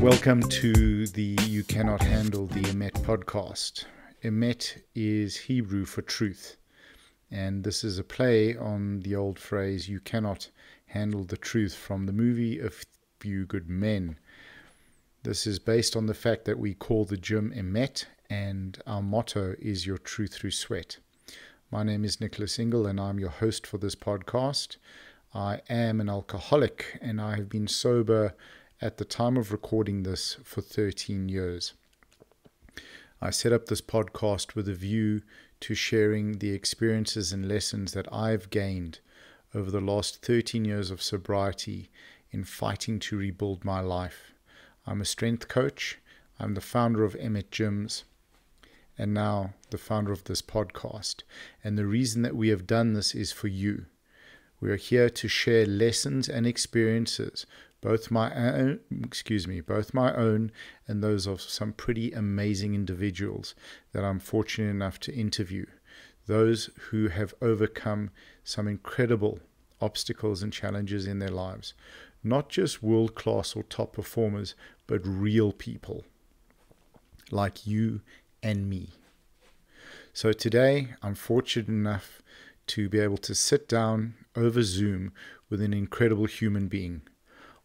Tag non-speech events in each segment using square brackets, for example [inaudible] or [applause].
Welcome to the You Cannot Handle the Emet podcast. Emet is Hebrew for truth, and this is a play on the old phrase, You cannot handle the truth, from the movie A Few Good Men. This is based on the fact that we call the gym Emet, and our motto is Your Truth Through Sweat. My name is Nicholas Ingel, and I'm your host for this podcast. I am an alcoholic, and I have been sober at the time of recording this for 13 years. I set up this podcast with a view to sharing the experiences and lessons that I've gained over the last 13 years of sobriety in fighting to rebuild my life. I'm a strength coach, I'm the founder of Emet Gyms, and now the founder of this podcast. And the reason that we have done this is for you. We are here to share lessons and experiences, both my own, excuse me, both my own and those of some pretty amazing individuals that I'm fortunate enough to interview. Those who have overcome some incredible obstacles and challenges in their lives. Not just world class or top performers, but real people like you and me. So today, I'm fortunate enough to be able to sit down over Zoom with an incredible human being.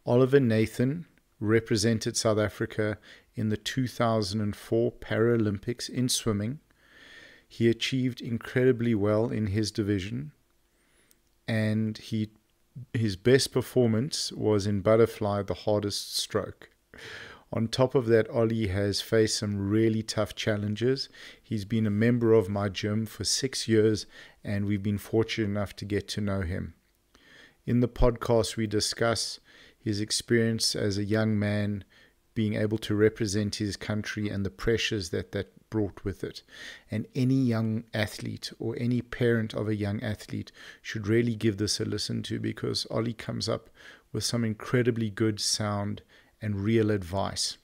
Oliver Nathan represented South Africa in the 2004 Paralympics in swimming. He achieved incredibly well in his division, and he his best performance was in butterfly, the hardest stroke. On top of that, Ollie has faced some really tough challenges. He's been a member of my gym for six years, and we've been fortunate enough to get to know him. In the podcast, we discuss his experience as a young man being able to represent his country and the pressures that that brought with it. And any young athlete or any parent of a young athlete should really give this a listen to because Ollie comes up with some incredibly good sound and real advice.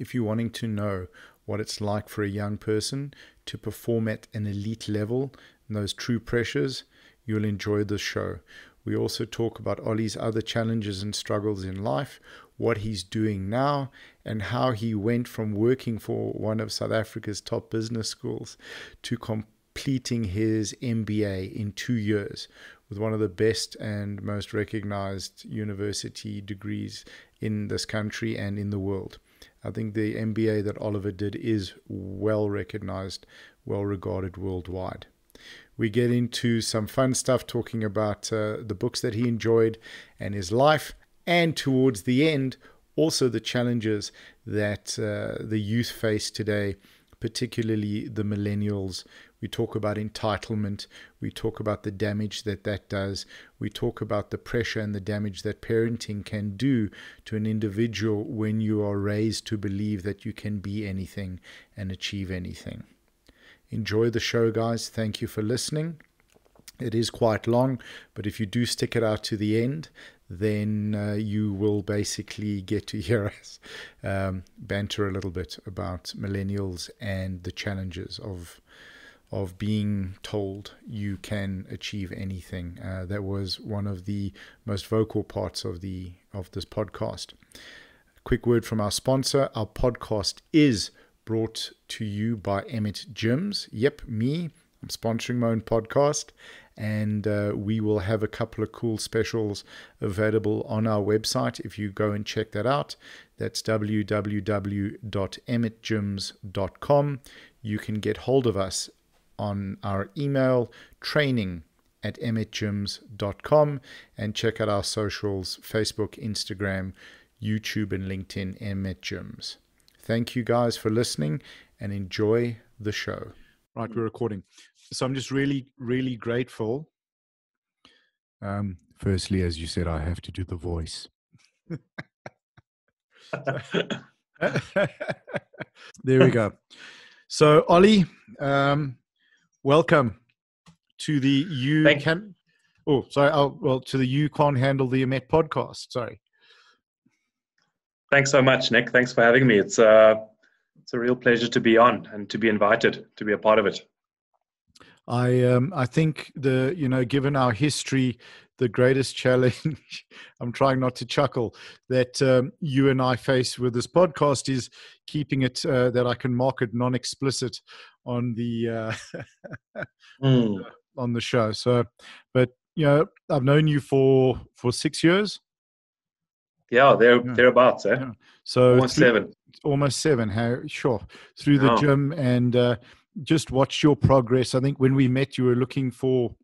If you're wanting to know what it's like for a young person to perform at an elite level and those true pressures, you'll enjoy the show. We also talk about Ollie's other challenges and struggles in life, what he's doing now, and how he went from working for one of South Africa's top business schools to completing his MBA in two years with one of the best and most recognized university degrees in this country and in the world. I think the MBA that Oliver did is well recognized, well regarded worldwide. We get into some fun stuff talking about uh, the books that he enjoyed and his life, and towards the end, also the challenges that uh, the youth face today, particularly the millennials we talk about entitlement. We talk about the damage that that does. We talk about the pressure and the damage that parenting can do to an individual when you are raised to believe that you can be anything and achieve anything. Enjoy the show, guys. Thank you for listening. It is quite long, but if you do stick it out to the end, then uh, you will basically get to [laughs] hear us um, banter a little bit about millennials and the challenges of of being told you can achieve anything. Uh, that was one of the most vocal parts of the of this podcast. Quick word from our sponsor. Our podcast is brought to you by Emet Gyms. Yep, me. I'm sponsoring my own podcast, and uh, we will have a couple of cool specials available on our website if you go and check that out. That's www.emetgyms.com. You can get hold of us on our email training at emetgyms.com and check out our socials Facebook, Instagram, YouTube, and LinkedIn, Emet Gyms. Thank you guys for listening and enjoy the show. Right, we're recording. So I'm just really, really grateful. Um, firstly, as you said, I have to do the voice. [laughs] there we go. So, Ollie, um, welcome to the you Thank can. Oh, sorry. Oh, well, to the you can't handle the Emet podcast. Sorry. Thanks so much, Nick. Thanks for having me. It's uh, it's a real pleasure to be on and to be invited to be a part of it. I um, I think the you know given our history, the greatest challenge. [laughs] I'm trying not to chuckle that um, you and I face with this podcast is keeping it uh, that I can market non-explicit on the uh, [laughs] mm. on the show. So, but you know, I've known you for for six years. Yeah, they're yeah. thereabouts, eh? Yeah. So almost through, seven. Almost seven. How sure through the oh. gym and uh, just watch your progress. I think when we met, you were looking for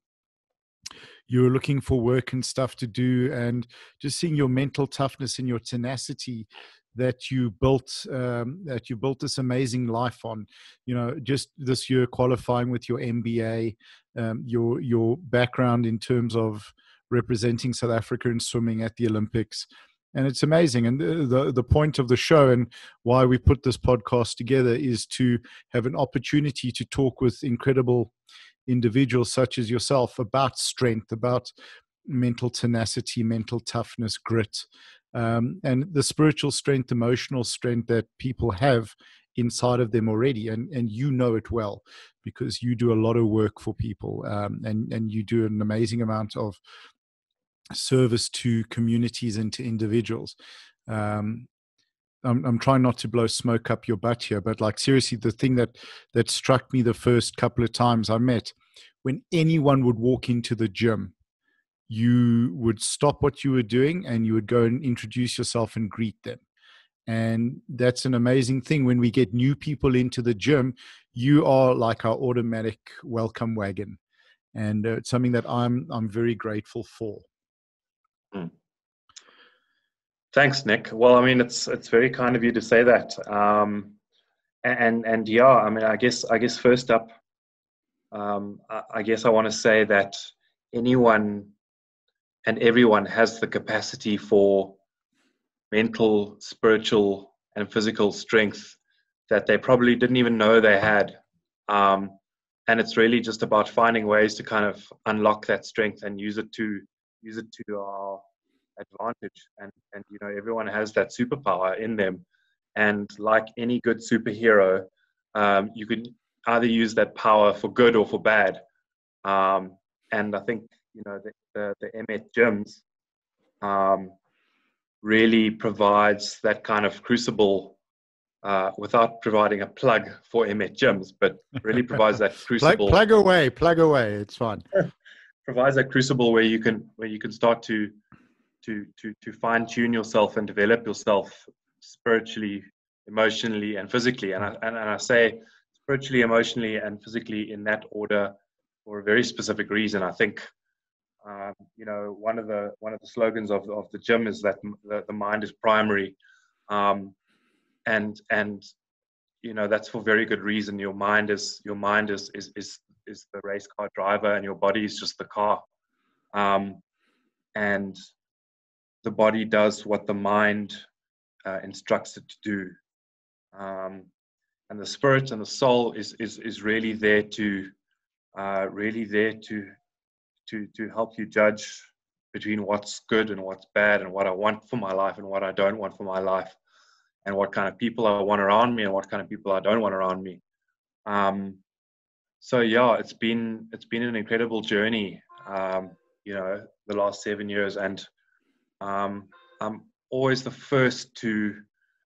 you were looking for work and stuff to do, and just seeing your mental toughness and your tenacity that you built um, that you built this amazing life on. You know, just this year qualifying with your MBA, um, your your background in terms of representing South Africa in swimming at the Olympics. And it's amazing. And the, the, the point of the show and why we put this podcast together is to have an opportunity to talk with incredible individuals such as yourself about strength, about mental tenacity, mental toughness, grit, um, and the spiritual strength, emotional strength that people have inside of them already. And, and you know it well because you do a lot of work for people um, and, and you do an amazing amount of service to communities and to individuals. Um, I'm, I'm trying not to blow smoke up your butt here, but like seriously, the thing that that struck me the first couple of times I met, when anyone would walk into the gym, you would stop what you were doing and you would go and introduce yourself and greet them. And that's an amazing thing. When we get new people into the gym, you are like our automatic welcome wagon, and uh, it's something that I'm I'm very grateful for. Mm. Thanks, Nick. Well, I mean, it's it's very kind of you to say that. Um, and and yeah, I mean, I guess I guess first up, um, I, I guess I want to say that anyone and everyone has the capacity for mental, spiritual, and physical strength that they probably didn't even know they had. Um, and it's really just about finding ways to kind of unlock that strength and use it to use it to our advantage and and you know everyone has that superpower in them. And like any good superhero um, you can either use that power for good or for bad. Um, and i think you know the the, the gyms um, really provides that kind of crucible uh, without providing a plug for emet gyms but really provides that [laughs] crucible. Plug, plug away plug away it's fine. [laughs] Provides that crucible where you can where you can start to to to to fine tune yourself and develop yourself spiritually, emotionally, and physically. And I and, and I say spiritually, emotionally, and physically in that order for a very specific reason. I think. Um, you know, one of the one of the slogans of of the gym is that the, the mind is primary, um, and and you know that's for very good reason. Your mind is your mind is is is is the race car driver, and your body is just the car. Um, and the body does what the mind uh, instructs it to do. Um, and the spirit and the soul is, is, is really there to, uh, really there to, to, to help you judge between what's good and what's bad and what I want for my life and what I don't want for my life and what kind of people I want around me and what kind of people I don't want around me. Um, so yeah, it's been it's been an incredible journey. Um, you know, the last seven years, and um, I'm always the first to.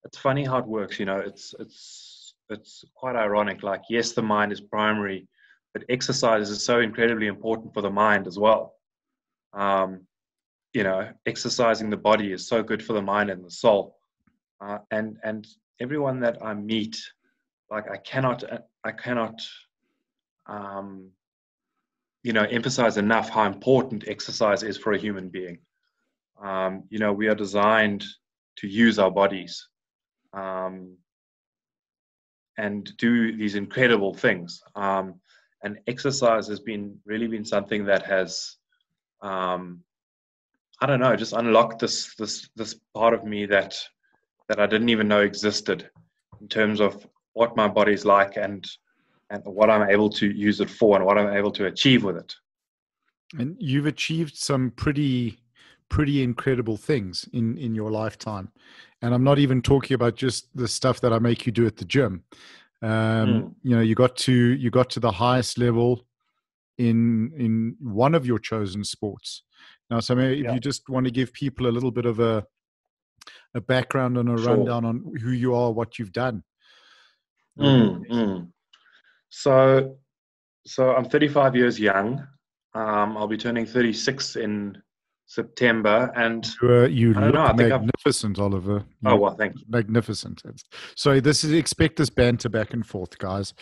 It's funny how it works, you know. It's it's it's quite ironic. Like, yes, the mind is primary, but exercise is so incredibly important for the mind as well. Um, you know, exercising the body is so good for the mind and the soul. Uh, and and everyone that I meet, like I cannot I cannot, um, you know, emphasize enough how important exercise is for a human being um, you know, we are designed to use our bodies um, and do these incredible things. Um, and exercise has been really been something that has, um, I don't know, just unlocked this this this part of me that that I didn't even know existed in terms of what my body's like and and what I'm able to use it for and what I'm able to achieve with it. And you've achieved some pretty pretty incredible things in in your lifetime and i'm not even talking about just the stuff that i make you do at the gym um, mm. you know you got to you got to the highest level in in one of your chosen sports Now, so maybe Yeah. if you just want to give people a little bit of a a background and a Sure. rundown on who you are, what you've done. Mm, mm. So, so I'm 35 years young. Um, I'll be turning 36 in September, and You, uh, you look know, I think I've- magnificent, Oliver. oh You well, thank you. magnificent. So this is expect this banter back and forth, guys.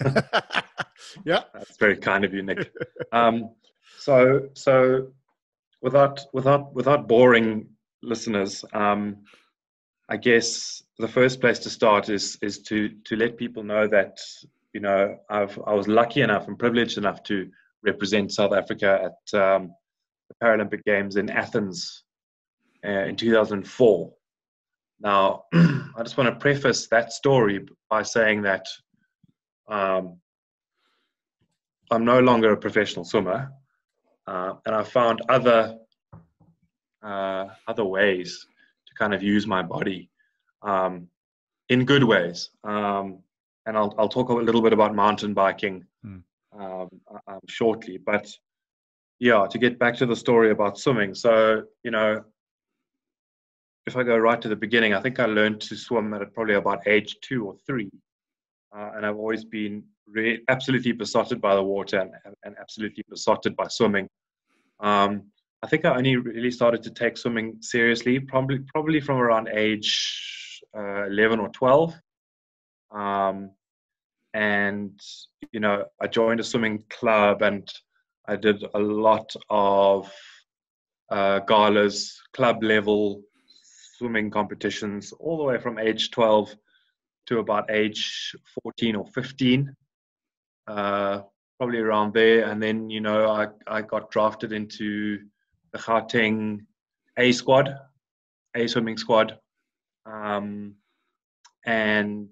[laughs] yeah. That's very kind of you, Nick. Um, so, so without without without boring listeners, um, I guess the first place to start is is to to let people know that you know I've I was lucky enough and privileged enough to represent South Africa at um, the Paralympic Games in Athens uh, in 2004. Now, [clears throat] I just want to preface that story by saying that um, I'm no longer a professional swimmer, uh, and I found other uh, other ways to kind of use my body um, in good ways. Um, and I'll I'll talk a little bit about mountain biking Hmm. um, um, shortly, but yeah, to get back to the story about swimming. So you know, if I go right to the beginning, I think I learned to swim at probably about age two or three, uh, and I've always been re- absolutely besotted by the water and, and absolutely besotted by swimming. Um, I think I only really started to take swimming seriously probably probably from around age uh, 11 or 12. Um, and you know, I joined a swimming club and I did a lot of uh, galas, club level swimming competitions, all the way from age 12 to about age 14 or 15. Uh, probably around there. And then, you know, I, I got drafted into the Gauteng A squad, A swimming squad. Um, and,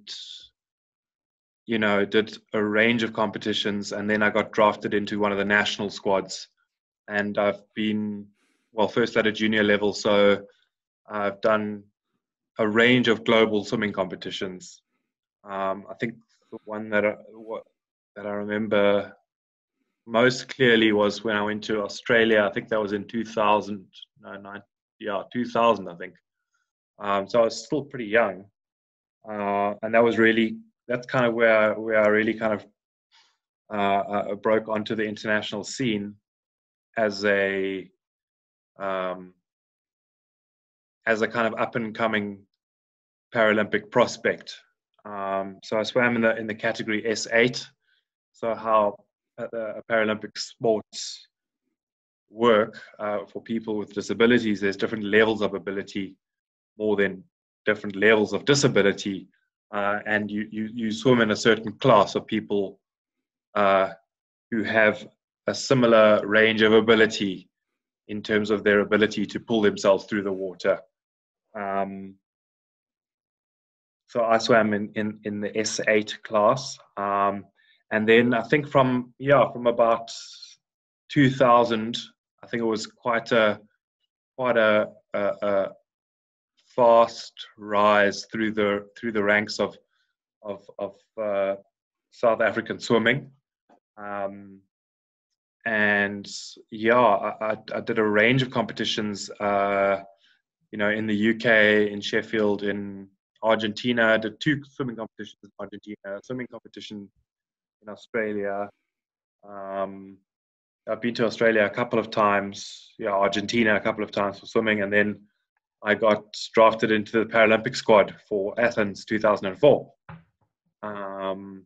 you know, did a range of competitions. And then I got drafted into one of the national squads. And I've been, well, first at a junior level. So I've done a range of global swimming competitions. Um, I think the one that I, what, that I remember most clearly was when I went to Australia. I think that was in 2000, no, nine, yeah, 2000, I think. Um, so I was still pretty young, uh, and that was really that's kind of where where I really kind of uh, uh, broke onto the international scene as a um, as a kind of up and coming Paralympic prospect. Um, so I swam in the in the category S8. So how uh, the Paralympic sports work uh, for people with disabilities, there's different levels of ability, more than different levels of disability, uh, and you, you you swim in a certain class of people uh, who have a similar range of ability in terms of their ability to pull themselves through the water. Um, so I swam in, in, in the S8 class. Um, and then I think from, yeah, from about 2000, I think it was quite a, quite a, a, a fast rise through the, through the ranks of, of, of uh, South African swimming. Um, and yeah, I, I, I, did a range of competitions, uh, you know, in the UK, in Sheffield, in Argentina. I did two swimming competitions in Argentina, swimming competition in Australia. Um, I've been to Australia a couple of times, yeah, Argentina a couple of times for swimming, and then I got drafted into the Paralympic squad for Athens 2004. Um,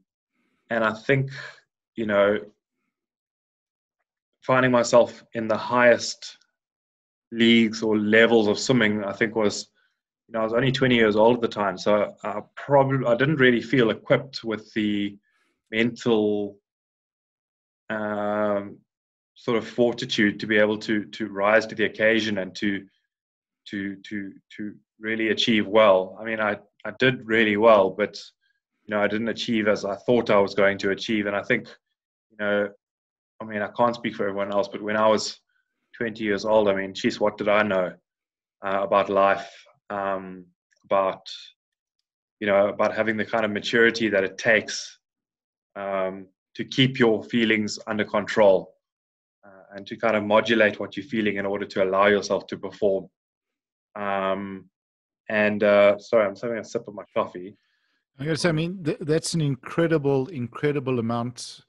and I think, you know, finding myself in the highest leagues or levels of swimming, I think was, you know, I was only 20 years old at the time, so I probably I didn't really feel equipped with the mental um, sort of fortitude to be able to to rise to the occasion and to to to to really achieve well. I mean, I I did really well, but you know, I didn't achieve as I thought I was going to achieve, and I think, you know, I mean, I can't speak for everyone else, but when I was 20 years old, I mean, geez, what did I know uh, about life, um, about, you know, about having the kind of maturity that it takes um, to keep your feelings under control. uh, and to kind of modulate what you're feeling in order to allow yourself to perform. Um, and uh, sorry, I'm having a sip of my coffee. I guess I mean, th- that's an incredible, incredible amount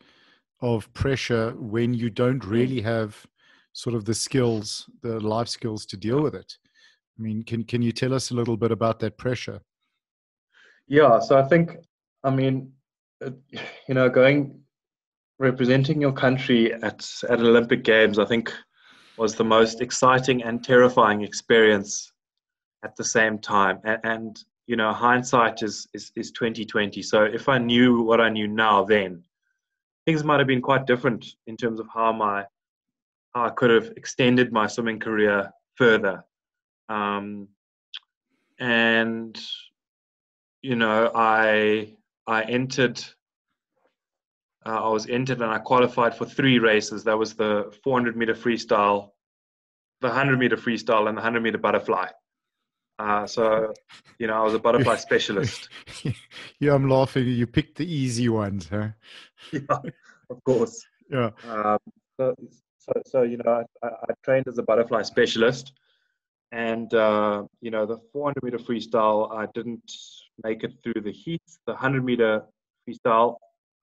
of pressure when you don't really have sort of the skills, the life skills to deal with it. I mean, can can you tell us a little bit about that pressure? Yeah, so I think, I mean, you know, going representing your country at at Olympic Games, I think, was the most exciting and terrifying experience at the same time. And, and you know, hindsight is is is twenty twenty. So if I knew what I knew now, then things might have been quite different in terms of how my how I could have extended my swimming career further. Um, and you know, I I entered. Uh, I was entered and I qualified for three races. That was the 400 meter freestyle, the 100 meter freestyle, and the 100 meter butterfly. Uh, so, you know, I was a butterfly [laughs] specialist. [laughs] yeah, I'm laughing. You picked the easy ones, huh? [laughs] Yeah, of course. Yeah. Um, so, so, so, you know, I, I, trained as a butterfly specialist, and uh, you know, the 400 meter freestyle, I didn't make it through the heat. The 100 meter freestyle,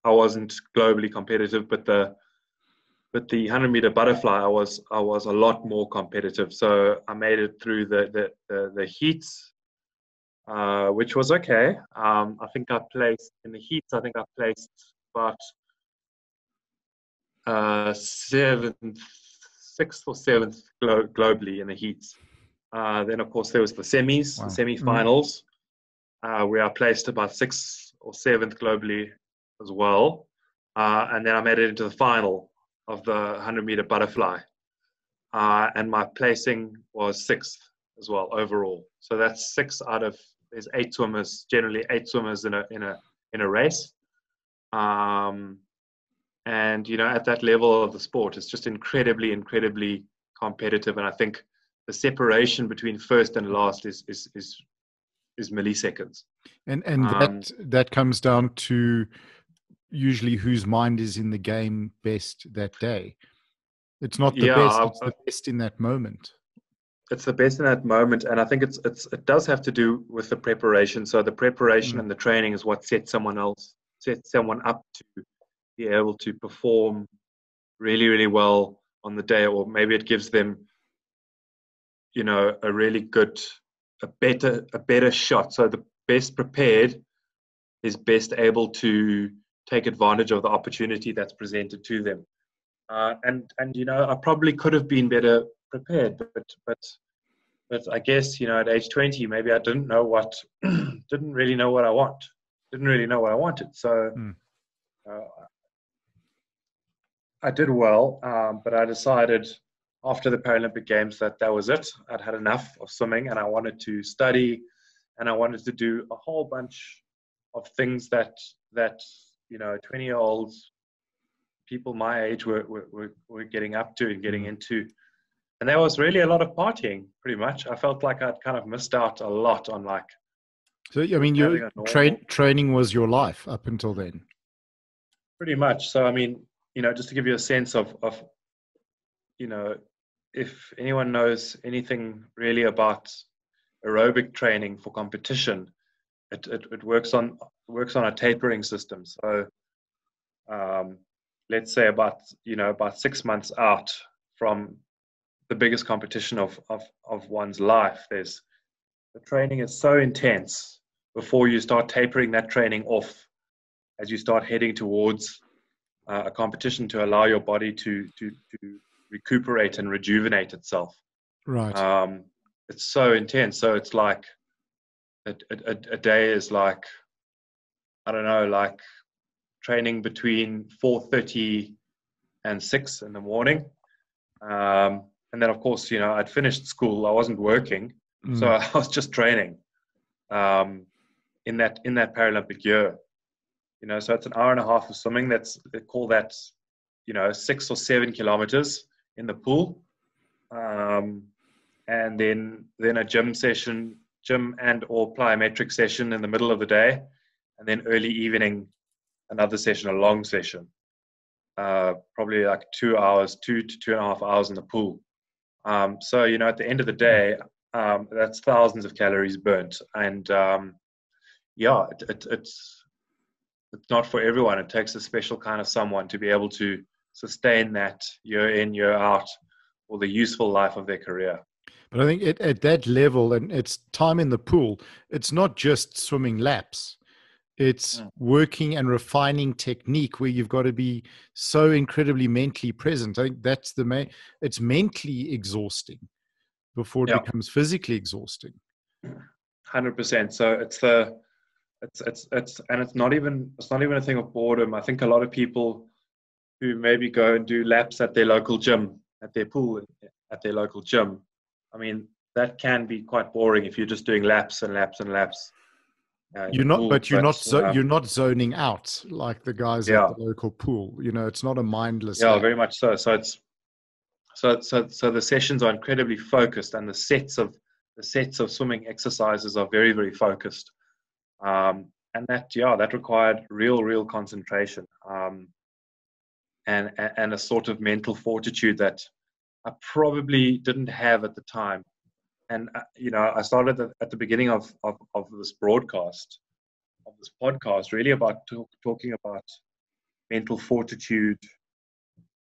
I wasn't globally competitive, but the but the 100 meter butterfly i was i was a lot more competitive so i made it through the the the, the heats uh, which was okay um, i think i placed in the heats i think i placed about uh, seventh sixth or seventh glo- globally in the heats uh, then of course there was the semis wow. the semi-finals mm-hmm. uh, where i placed about sixth or seventh globally as well uh, and then i made it into the final of the 100 meter butterfly. Uh, and my placing was sixth as well overall. So that's six out of there's eight swimmers, generally eight swimmers in a in a in a race. Um, and you know, at that level of the sport, it's just incredibly, incredibly competitive. And I think the separation between first and last is is is, is milliseconds. And and um, that that comes down to usually whose mind is in the game best that day. It's not the yeah, best; it's the best in that moment. It's the best in that moment, and I think it's it's it does have to do with the preparation. So the preparation mm. and the training is what sets someone else sets someone up to be able to perform really really well on the day, or maybe it gives them, you know, a really good, a better a better shot. So the best prepared is best able to take advantage of the opportunity that's presented to them. Uh, and and you know, I probably could have been better prepared, but but but I guess you know, at age 20, maybe I didn't know what [clears throat] didn't really know what I want, didn't really know what I wanted. So. Mm. Uh, I did well, um, but I decided after the Paralympic Games that that was it. I'd had enough of swimming, and I wanted to study, and I wanted to do a whole bunch of things that that you know 20 year olds people my age were, were, were, getting up to and getting mm. into. And there was really a lot of partying pretty much. I felt like i'd kind of missed out a lot on like so i mean your tra- training was your life up until then? Pretty much. So i mean you know just to give you a sense of of you know if anyone knows anything really about aerobic training for competition it, it, it works on works on a tapering system. So um, let's say about you know about six months out from the biggest competition of, of, of one's life, there's the training is so intense before you start tapering that training off as you start heading towards uh, a competition to allow your body to to to recuperate and rejuvenate itself. Right. Um, it's so intense. So it's like a, a, a day is like I don't know, like training between 4:30 and 6 in the morning. Um, and then, of course, you know, I'd finished school. I wasn't working, mm. so [laughs] I was just training um, in that in that Paralympic year. You know, so it's an hour and a half of swimming. That's they call that, you know, six or seven kilometers in the pool, um, and then then a gym session, gym and or plyometric session in the middle of the day, and then early evening, another session, a long session. uh, probably like two hours, two to two and a half hours in the pool. Um, so you know, at the end of the day, um, that's thousands of calories burnt, and um, yeah, it, it, it's it's not for everyone. It takes a special kind of someone to be able to sustain that year in year out for the useful life of their career. But I think it, at that level, and it's time in the pool. It's not just swimming laps. It's mm. working and refining technique where you've got to be so incredibly mentally present. I think that's the main. It's mentally exhausting before it yeah. becomes physically exhausting. Hundred percent. So it's the it's it's it's and it's not even it's not even a thing of boredom. I think a lot of people who maybe go and do laps at their local gym, at their pool, at their local gym. I mean, that can be quite boring if you're just doing laps and laps and laps. Uh, you're not, pool, but you're but, not, zo- um, you're not zoning out like the guys yeah. at the local pool. You know, it's not a mindless. Yeah, lap. very much so. So it's so so so the sessions are incredibly focused, and the sets of the sets of swimming exercises are very very focused. Um, and that yeah, that required real real concentration. Um, and and a sort of mental fortitude that I probably didn't have at the time. And uh, you know, I started at the beginning of, of, of this broadcast, of this podcast, really about talk, talking about mental fortitude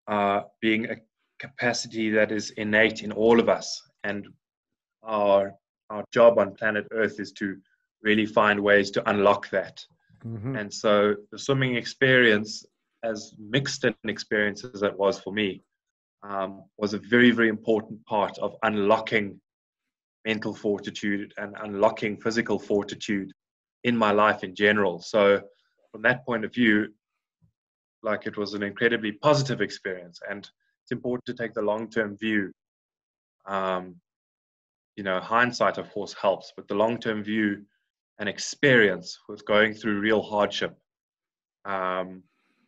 uh, being a capacity that is innate in all of us, and our our job on planet Earth is to really find ways to unlock that. Mm-hmm. And so the swimming experience as mixed an experience as it was for me, um, was a very, very important part of unlocking mental fortitude and unlocking physical fortitude in my life in general. So, from that point of view, like it was an incredibly positive experience, and it's important to take the long term view. Um, you know, hindsight, of course, helps, but the long term view and experience with going through real hardship um,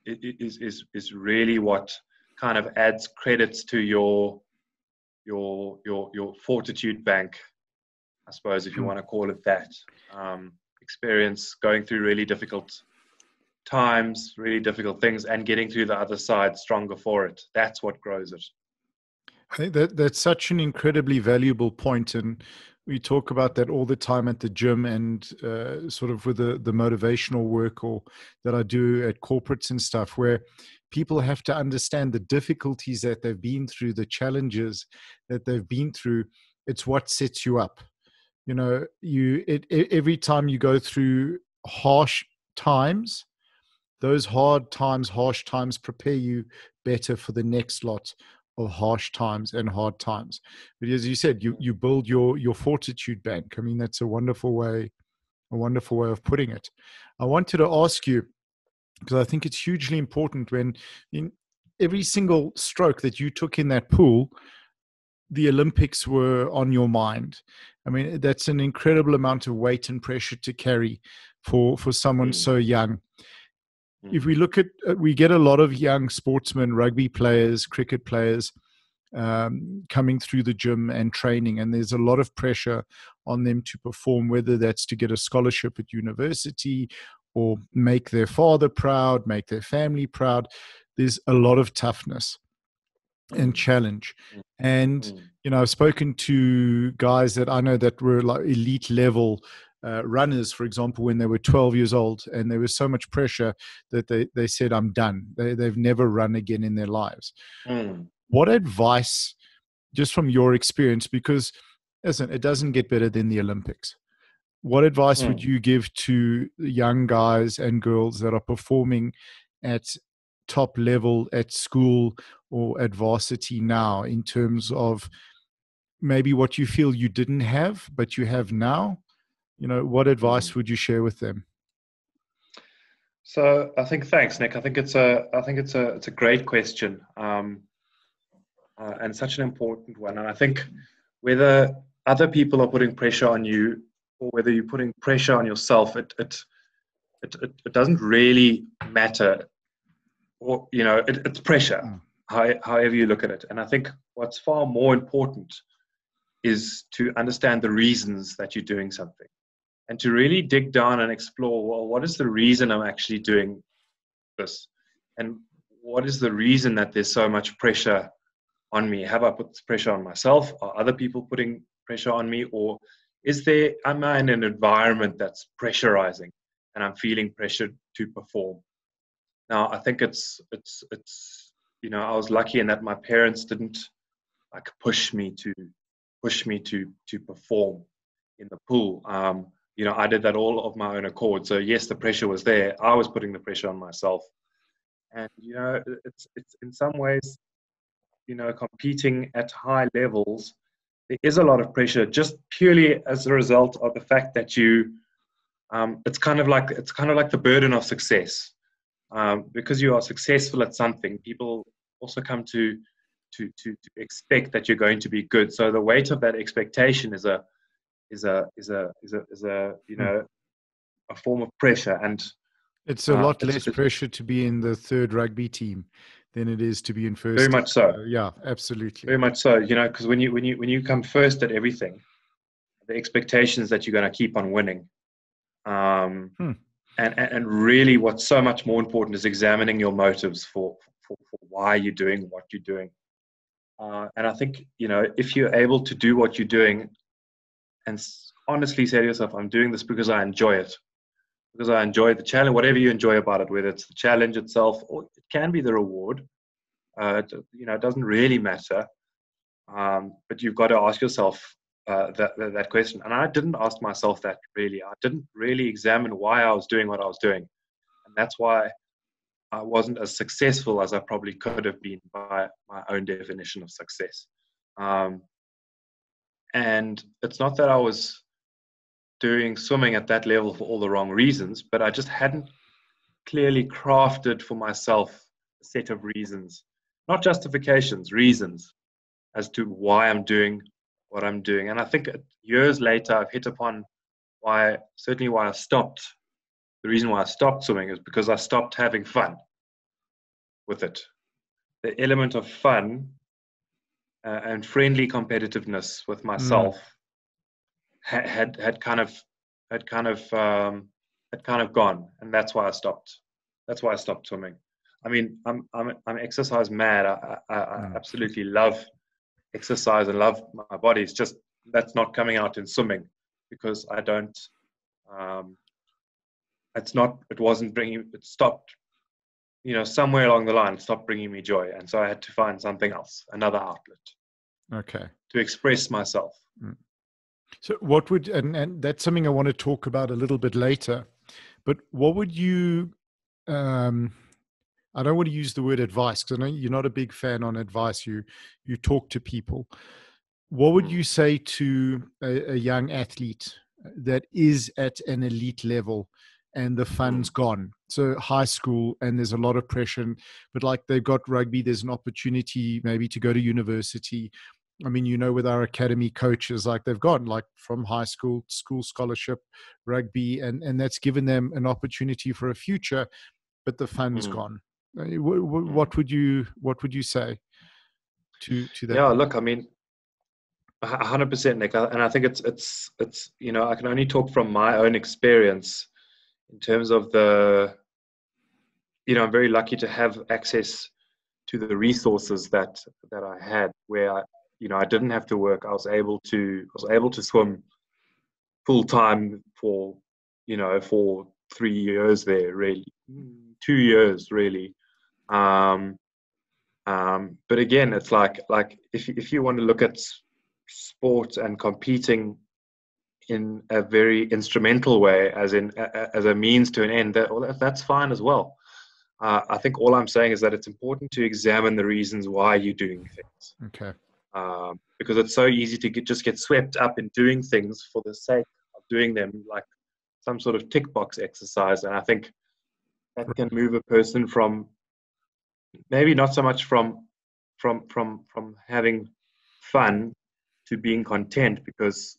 is is is really what kind of adds credits to your your your your fortitude bank, I suppose, if you mm. want to call it that. Um, experience going through really difficult times, really difficult things, and getting through the other side stronger for it. That's what grows it. I think that that's such an incredibly valuable point, and we talk about that all the time at the gym and uh, sort of with the, the motivational work or that I do at corporates and stuff where people have to understand the difficulties that they've been through, the challenges that they've been through. It's what sets you up. You know, you it, it, every time you go through harsh times, those hard times, harsh times prepare you better for the next lot of harsh times and hard times. But as you said, you mm. you build your your fortitude bank. I mean, that's a wonderful way, a wonderful way of putting it. I wanted to ask you because I think it's hugely important when in every single stroke that you took in that pool, the Olympics were on your mind. I mean, that's an incredible amount of weight and pressure to carry for for someone mm. so young if we look at uh, we get a lot of young sportsmen rugby players cricket players um, coming through the gym and training and there's a lot of pressure on them to perform whether that's to get a scholarship at university or make their father proud make their family proud there's a lot of toughness and challenge and mm. you know i've spoken to guys that i know that were like elite level uh, runners, for example, when they were 12 years old, and there was so much pressure that they, they said, I'm done. They, they've never run again in their lives. Mm. What advice, just from your experience, because listen, it doesn't get better than the Olympics. What advice mm. would you give to young guys and girls that are performing at top level at school or at varsity now in terms of maybe what you feel you didn't have but you have now you know what advice mm. would you share with them so i think thanks nick i think it's a i think it's a it's a great question um, uh, and such an important one and i think whether other people are putting pressure on you or whether you're putting pressure on yourself it it it, it, it doesn't really matter or you know it, it's pressure mm. how, however you look at it and i think what's far more important is to understand the reasons that you're doing something and to really dig down and explore well what is the reason i'm actually doing this and what is the reason that there's so much pressure on me? Have I put pressure on myself? Are other people putting pressure on me? Or is there, am I in an environment that's pressurizing and I'm feeling pressured to perform? Now, I think it's, it's, it's, you know, I was lucky in that my parents didn't like push me to, push me to, to perform in the pool. Um, you know, I did that all of my own accord. So yes, the pressure was there. I was putting the pressure on myself. And, you know, it's, it's in some ways, you know, competing at high levels, there is a lot of pressure just purely as a result of the fact that you, um, it's kind of like, it's kind of like the burden of success. Um, because you are successful at something, people also come to, to, to, to expect that you're going to be good. So the weight of that expectation is a, is a, is a, is a, is a, you hmm. know, a form of pressure. And it's a uh, lot less pressure to be in the third rugby team than it is to be in first. Very much so. Yeah, absolutely. Very much so. You know, because when you when you when you come first at everything, the expectations that you're going to keep on winning. Um, hmm. and, and really, what's so much more important is examining your motives for, for, for why you're doing what you're doing. Uh, and I think you know if you're able to do what you're doing, and honestly say to yourself, "I'm doing this because I enjoy it." Because I enjoy the challenge, whatever you enjoy about it, whether it's the challenge itself or it can be the reward. Uh, you know, it doesn't really matter. Um, but you've got to ask yourself uh, that, that, that question. And I didn't ask myself that really. I didn't really examine why I was doing what I was doing, and that's why I wasn't as successful as I probably could have been by my own definition of success. Um, and it's not that I was doing swimming at that level for all the wrong reasons, but I just hadn't clearly crafted for myself a set of reasons, not justifications, reasons as to why I'm doing what I'm doing. And I think years later, I've hit upon why, certainly why I stopped. The reason why I stopped swimming is because I stopped having fun with it. The element of fun uh, and friendly competitiveness with myself. Mm had had, had kind of had kind of um, had kind of gone, and that's why I stopped. That's why I stopped swimming. I mean, I'm I'm I'm exercise mad. I, I, I mm. absolutely love exercise and love my body. It's just that's not coming out in swimming because I don't. Um, it's not. It wasn't bringing. It stopped. You know, somewhere along the line, it stopped bringing me joy, and so I had to find something else, another outlet. Okay. To express myself. Mm. So, what would, and, and that's something I want to talk about a little bit later, but what would you, um, I don't want to use the word advice because I know you're not a big fan on advice. You, you talk to people. What would hmm. you say to a, a young athlete uh, that is at an elite level and the hmm. fun's gone. So high school and there's a lot of pressure, but like they've got rugby, there's an opportunity maybe to go to university I mean, you know, with our academy coaches, like they've gone like from high school, school scholarship, rugby, and and that's given them an opportunity for a future, but the fund's mm. gone. Uh, mm. What would you What would you say to to that? Yeah, look, I mean, hundred percent, Nick, and I think it's it's it's you know I can only talk from my own experience in terms of the, you know, I'm very lucky to have access to the resources that that I had where I, you know, I didn't have to work. I was able to I was able to swim full time for you know for three years there really. Two years really. Um, um, but again it's like like if, if you want to look at sport and competing in a very instrumental way as in as a means to an end that, that's fine as well. Uh, i think all i'm saying is that it's important to examine the reasons why you're doing things. Okay um, because it's so easy to get, just get swept up in doing things for the sake of doing them, like some sort of tick box exercise. And I think that can move a person from maybe not so much from from from from having fun to being content because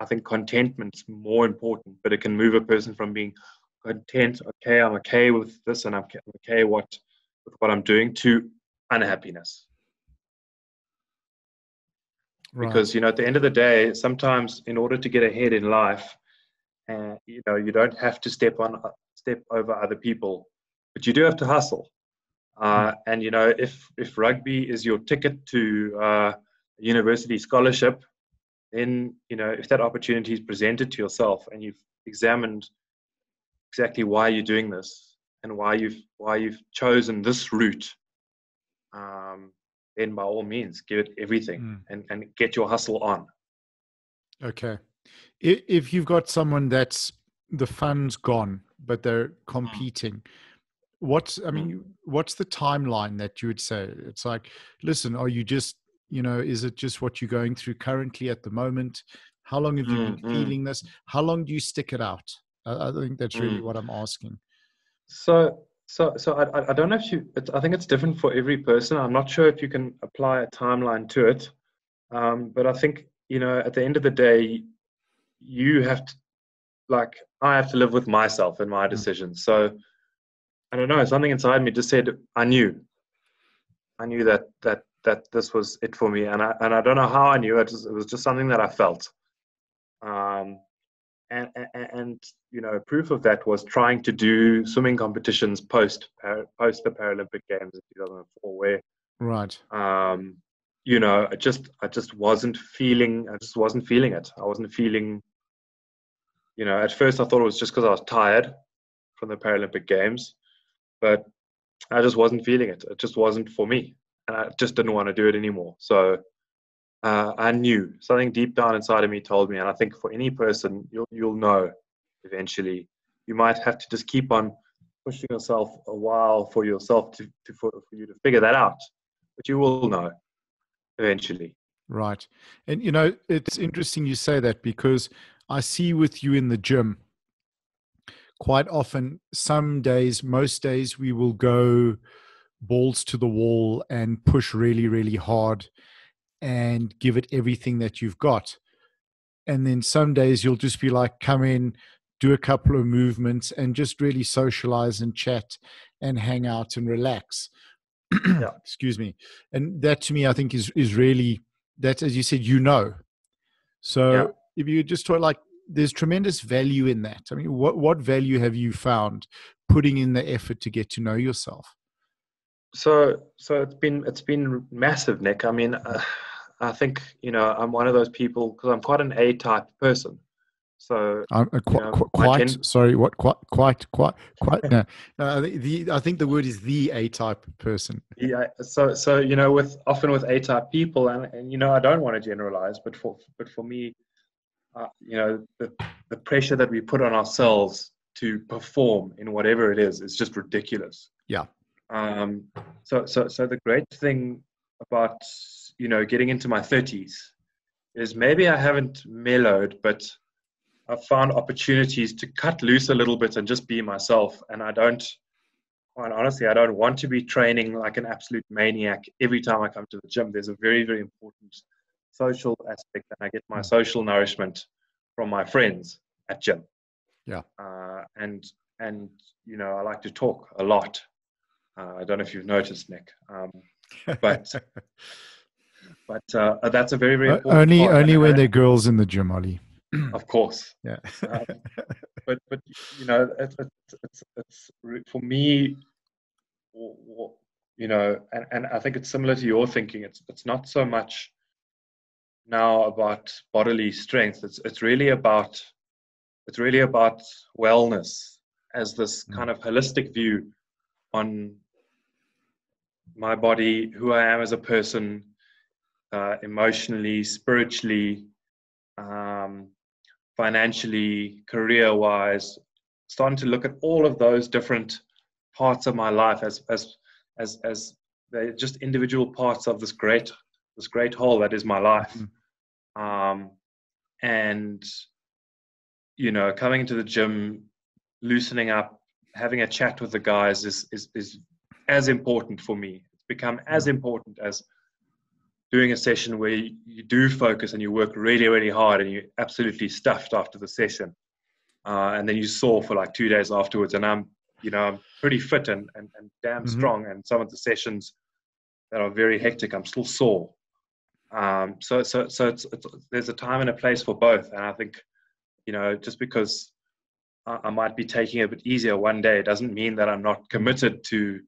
I think contentment's more important, but it can move a person from being content, okay, I'm okay with this and I'm okay what with what I'm doing to unhappiness right. because you know at the end of the day sometimes in order to get ahead in life uh, you know you don't have to step on uh, step over other people but you do have to hustle Uh, and you know, if if rugby is your ticket to uh, university scholarship, then you know if that opportunity is presented to yourself and you've examined exactly why you're doing this and why you've why you've chosen this route, um, then by all means give it everything mm. and, and get your hustle on. Okay. If you've got someone that's the fun's gone, but they're mm. competing, what's I mean, mm. what's the timeline that you would say? It's like, listen, are you just, you know, is it just what you're going through currently at the moment? How long have you been mm-hmm. feeling this? How long do you stick it out? I, I think that's really mm. what I'm asking. So, so, so I, I don't know if you. I think it's different for every person. I'm not sure if you can apply a timeline to it, um, but I think you know at the end of the day, you have to, like, I have to live with myself and my mm. decisions. So, I don't know. Something inside me just said I knew. I knew that that that this was it for me, and I and I don't know how I knew it. it was just something that I felt. Um, and, and, and you know, proof of that was trying to do swimming competitions post post the Paralympic Games in 2004, where right, um, you know, I just I just wasn't feeling I just wasn't feeling it. I wasn't feeling, you know, at first I thought it was just because I was tired from the Paralympic Games, but I just wasn't feeling it. It just wasn't for me, and I just didn't want to do it anymore. So uh, I knew something deep down inside of me told me, and I think for any person, you'll you'll know eventually. You might have to just keep on pushing yourself a while for yourself to, to for, for you to figure that out, but you will know eventually. Right, and you know it's interesting you say that because I see with you in the gym quite often. Some days, most days, we will go balls to the wall and push really, really hard and give it everything that you've got. And then some days you'll just be like, come in, do a couple of movements, and just really socialize and chat and hang out and relax. [clears throat] yeah. Excuse me. And that to me, I think is is really that, as you said, you know. So yeah. if you just talk like, there's tremendous value in that. I mean, what what value have you found putting in the effort to get to know yourself? So so it's been it's been massive, Nick. I mean. Uh, I think you know I'm one of those people because I'm quite an A type person. So I'm uh, qu- you know, qu- quite ten- sorry. What quite quite quite quite no. no the, I think the word is the A type person. Yeah. So so you know with often with A type people and, and you know I don't want to generalize, but for but for me, uh, you know the the pressure that we put on ourselves to perform in whatever it is is just ridiculous. Yeah. Um. So so so the great thing about you know getting into my 30s is maybe I haven't mellowed, but I've found opportunities to cut loose a little bit and just be myself. And I don't, quite honestly, I don't want to be training like an absolute maniac every time I come to the gym. There's a very, very important social aspect, and I get my social nourishment from my friends at gym. Yeah. Uh, and and you know, I like to talk a lot. Uh, I don't know if you've noticed, Nick. Um, but [laughs] but uh, that's a very very uh, only only when they're girls in the gym, Ollie. [clears throat] of course. Yeah. um, but but you know it's it's, it's, it's for me. You know, and, and I think it's similar to your thinking. It's it's not so much now about bodily strength. It's it's really about it's really about wellness as this mm. kind of holistic view on my body, who I am as a person, uh, emotionally, spiritually, um, financially, career wise, starting to look at all of those different parts of my life as, as, as, as they're just individual parts of this great, this great whole that is my life. Mm-hmm. Um, and, you know, coming to the gym, loosening up, having a chat with the guys is, is, is as important for me. It's become as important as doing a session where you, do focus and you work really, really hard and you're absolutely stuffed after the session. Uh, and then you saw for like two days afterwards. And I'm, you know, I'm pretty fit and, and, and damn mm-hmm. strong. And some of the sessions that are very hectic, I'm still sore. Um, so, so, so it's, it's, there's a time and a place for both. And I think, you know, just because I, I might be taking it a bit easier one day, it doesn't mean that I'm not committed to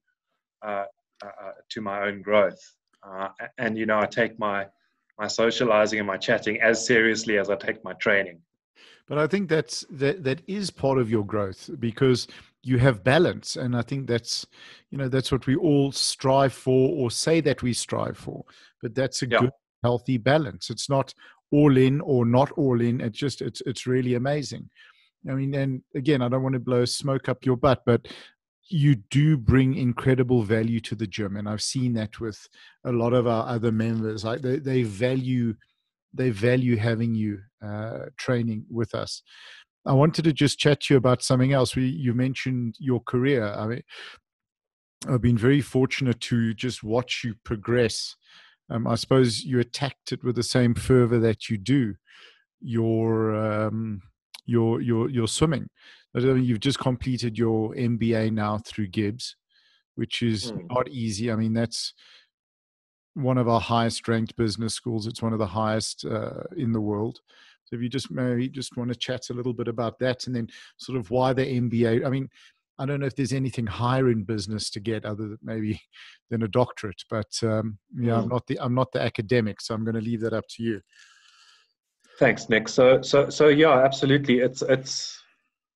uh, uh, to my own growth. Uh, and you know, I take my my socializing and my chatting as seriously as I take my training. But I think that's that that is part of your growth because you have balance, and I think that's you know that's what we all strive for or say that we strive for. But that's a yeah. good, healthy balance. It's not all in or not all in. It's just it's it's really amazing. I mean, and again, I don't want to blow smoke up your butt, but you do bring incredible value to the gym, and I've seen that with a lot of our other members. Like they, they value they value having you uh, training with us. I wanted to just chat to you about something else. We you mentioned your career. I mean, I've been very fortunate to just watch you progress. Um, I suppose you attacked it with the same fervor that you do your um, your your your swimming. You've just completed your MBA now through GIBS, which is mm. not easy. I mean, that's one of our highest ranked business schools. It's one of the highest uh, in the world. So if you just maybe just want to chat a little bit about that, and then sort of why the MBA. I mean, I don't know if there's anything higher in business to get other than maybe [laughs] than a doctorate, but um, yeah, mm. I'm hmm. not the I'm not the academic, so I'm going to leave that up to you. Thanks, Nick. So so so yeah, absolutely. It's it's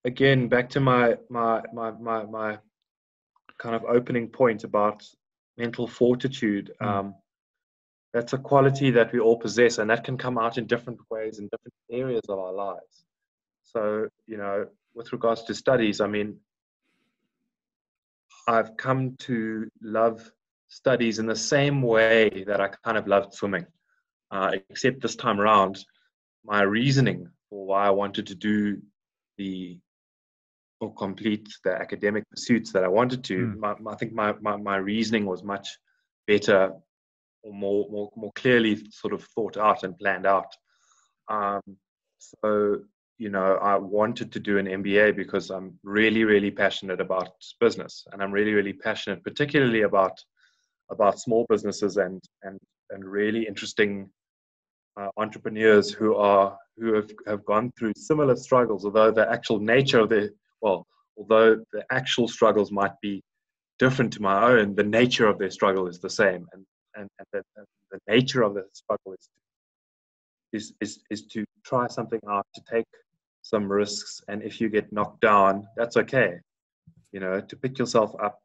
again back to my my my my my kind of opening point about mental fortitude. Mm. Um, that's a quality that we all possess, and that can come out in different ways in different areas of our lives. So you know, with regards to studies, I mean, I've come to love studies in the same way that I kind of loved swimming, uh, except this time around, my reasoning for why I wanted to do the or complete the academic pursuits that I wanted to, mm. my, I think my, my, my reasoning was much better or more, more, more clearly sort of thought out and planned out. Um, so, you know, I wanted to do an MBA because I'm really, really passionate about business and I'm really, really passionate, particularly about about small businesses and and and really interesting uh, entrepreneurs who are who have, have gone through similar struggles, although the actual nature of the well, although the actual struggles might be different to my own, the nature of their struggle is the same, and and, and the, the nature of the struggle is, is is is to try something out, to take some risks, and if you get knocked down, that's okay. You know, to pick yourself up,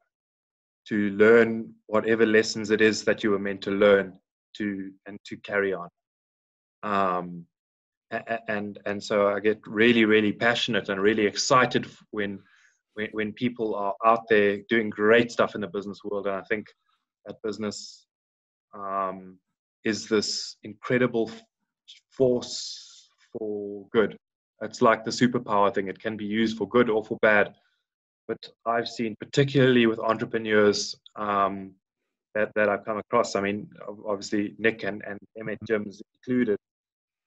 to learn whatever lessons it is that you were meant to learn, to and to carry on. Um, and and so I get really really passionate and really excited when when, when people are out there doing great stuff in the business world and I think that business um, is this incredible force for good. It's like the superpower thing. It can be used for good or for bad. But I've seen, particularly with entrepreneurs um, that, that I've come across, I mean, obviously Nick and, and Emet Gyms included,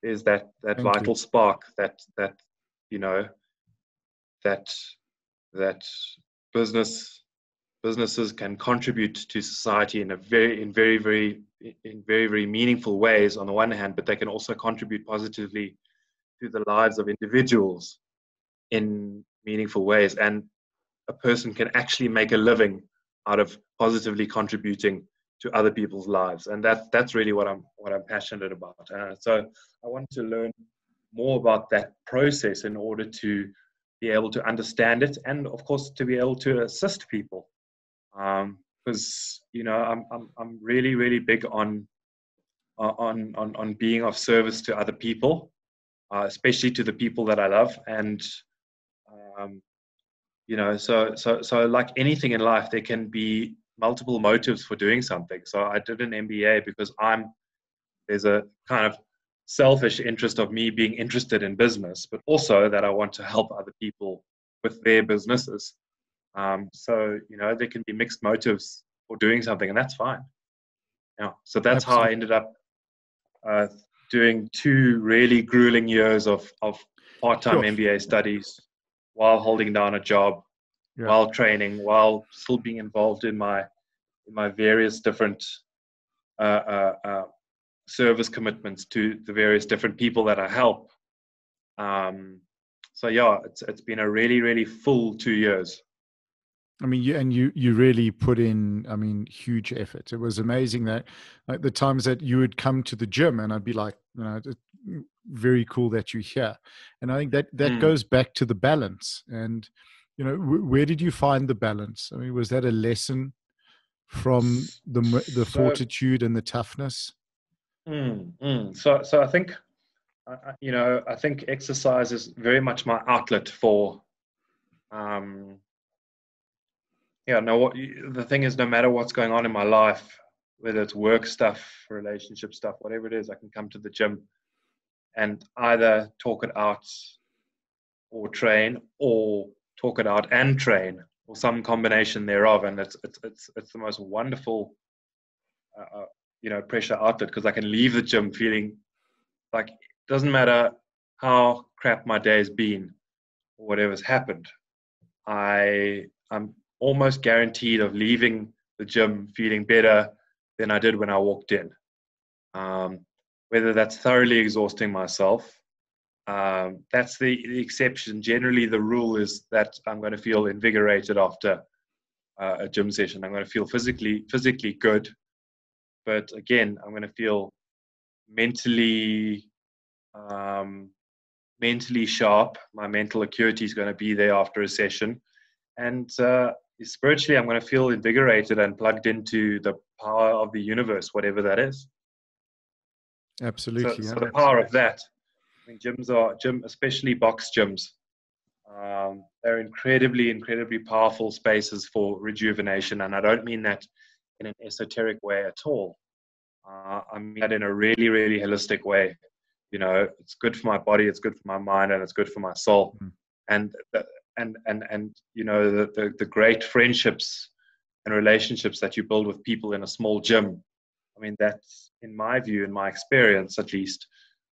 is that that Thank vital you. spark that that you know that that business businesses can contribute to society in a very in very very in very very meaningful ways on the one hand but they can also contribute positively to the lives of individuals in meaningful ways and a person can actually make a living out of positively contributing to other people's lives. And that's that's really what i'm what i'm passionate about. Uh, so i want to learn more about that process in order to be able to understand it and of course to be able to assist people. Because um, you know I'm, I'm i'm really really big on on on on being of service to other people uh, especially to the people that i love. And um, you know so so so like anything in life there can be multiple motives for doing something. So I did an MBA because I'm there's a kind of selfish interest of me being interested in business, but also that I want to help other people with their businesses. Um, so you know there can be mixed motives for doing something, and that's fine. Yeah. So that's Absolutely. how I ended up uh, doing two really grueling years of of part-time sure. MBA studies while holding down a job yeah. while training, while still being involved in my in my various different uh, uh, uh, service commitments to the various different people that I help. Um, so yeah, it's it's been a really really full two years. I mean, you and you you really put in, I mean, huge effort. It was amazing that like the times that you would come to the gym and I'd be like, you know, very cool that you're here. And I think that that mm. goes back to the balance. And you know, w- where did you find the balance? I mean, was that a lesson from the the so, fortitude and the toughness? Mm, mm. So, so I think, you know, I think exercise is very much my outlet for um, yeah, no. What the thing is, no matter what's going on in my life, whether it's work stuff, relationship stuff, whatever it is, I can come to the gym and either talk it out or train, or talk it out and train, or some combination thereof. And it's it's it's it's the most wonderful, uh, uh you know, pressure outlet because I can leave the gym feeling like it doesn't matter how crap my day has been or whatever's happened. I I'm almost guaranteed of leaving the gym feeling better than I did when I walked in. Um, whether that's thoroughly exhausting myself, um, that's the, the, exception. Generally, the rule is that I'm going to feel invigorated after uh, a gym session. I'm going to feel physically physically good, but again, I'm going to feel mentally um, mentally sharp. My mental acuity is going to be there after a session, and uh, spiritually i'm going to feel invigorated and plugged into the power of the universe whatever that is absolutely so, so the power of that i mean gyms are gym especially box gyms um, they're incredibly incredibly powerful spaces for rejuvenation and i don't mean that in an esoteric way at all. Uh, i mean that in a really really holistic way. You know it's good for my body it's good for my mind and it's good for my soul. Mm. and the, and and and you know the, the, the great friendships and relationships that you build with people in a small gym i mean that's in my view in my experience at least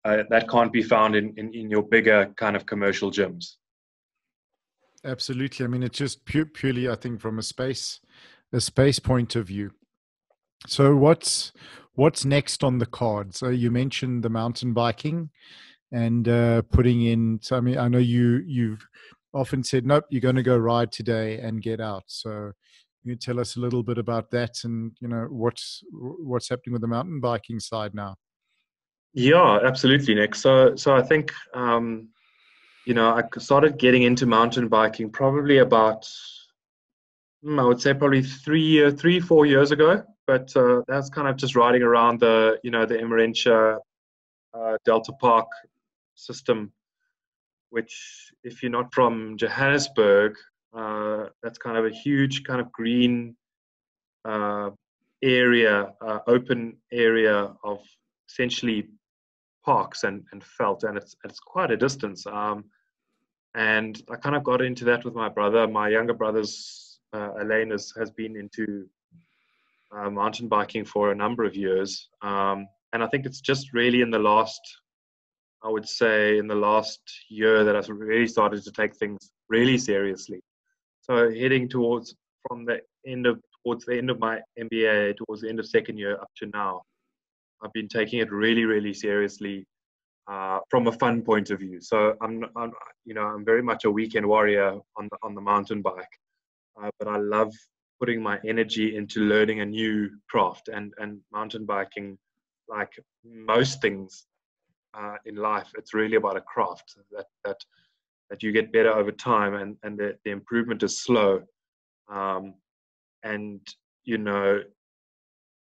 uh, that can't be found in, in in your bigger kind of commercial gyms absolutely i mean it's just pure, purely i think from a space a space point of view so what's what's next on the cards so you mentioned the mountain biking and uh, putting in so i mean i know you you've often said, nope, you're going to go ride today and get out. So you tell us a little bit about that and, you know, what's, what's happening with the mountain biking side now? Yeah, absolutely, Nick. So, so I think, um, you know, I started getting into mountain biking probably about, hmm, I would say probably three, three, four years ago. But uh, that's kind of just riding around the, you know, the Emmarentia uh, Delta Park system which if you're not from Johannesburg, uh, that's kind of a huge kind of green uh, area, uh, open area of essentially parks and, and veld, and it's it's quite a distance. Um, and I kind of got into that with my brother. My younger brother's uh, Elaine has, has been into uh, mountain biking for a number of years, um, and I think it's just really in the last I would say in the last year that I've really started to take things really seriously. So heading towards from the end of towards the end of my MBA, towards the end of second year up to now, I've been taking it really, really seriously uh, from a fun point of view. So I'm, I'm, you know, I'm very much a weekend warrior on the on the mountain bike, uh, but I love putting my energy into learning a new craft and and mountain biking, like most things uh, in life. It's really about a craft that that that you get better over time, and and the, the improvement is slow. Um, and you know,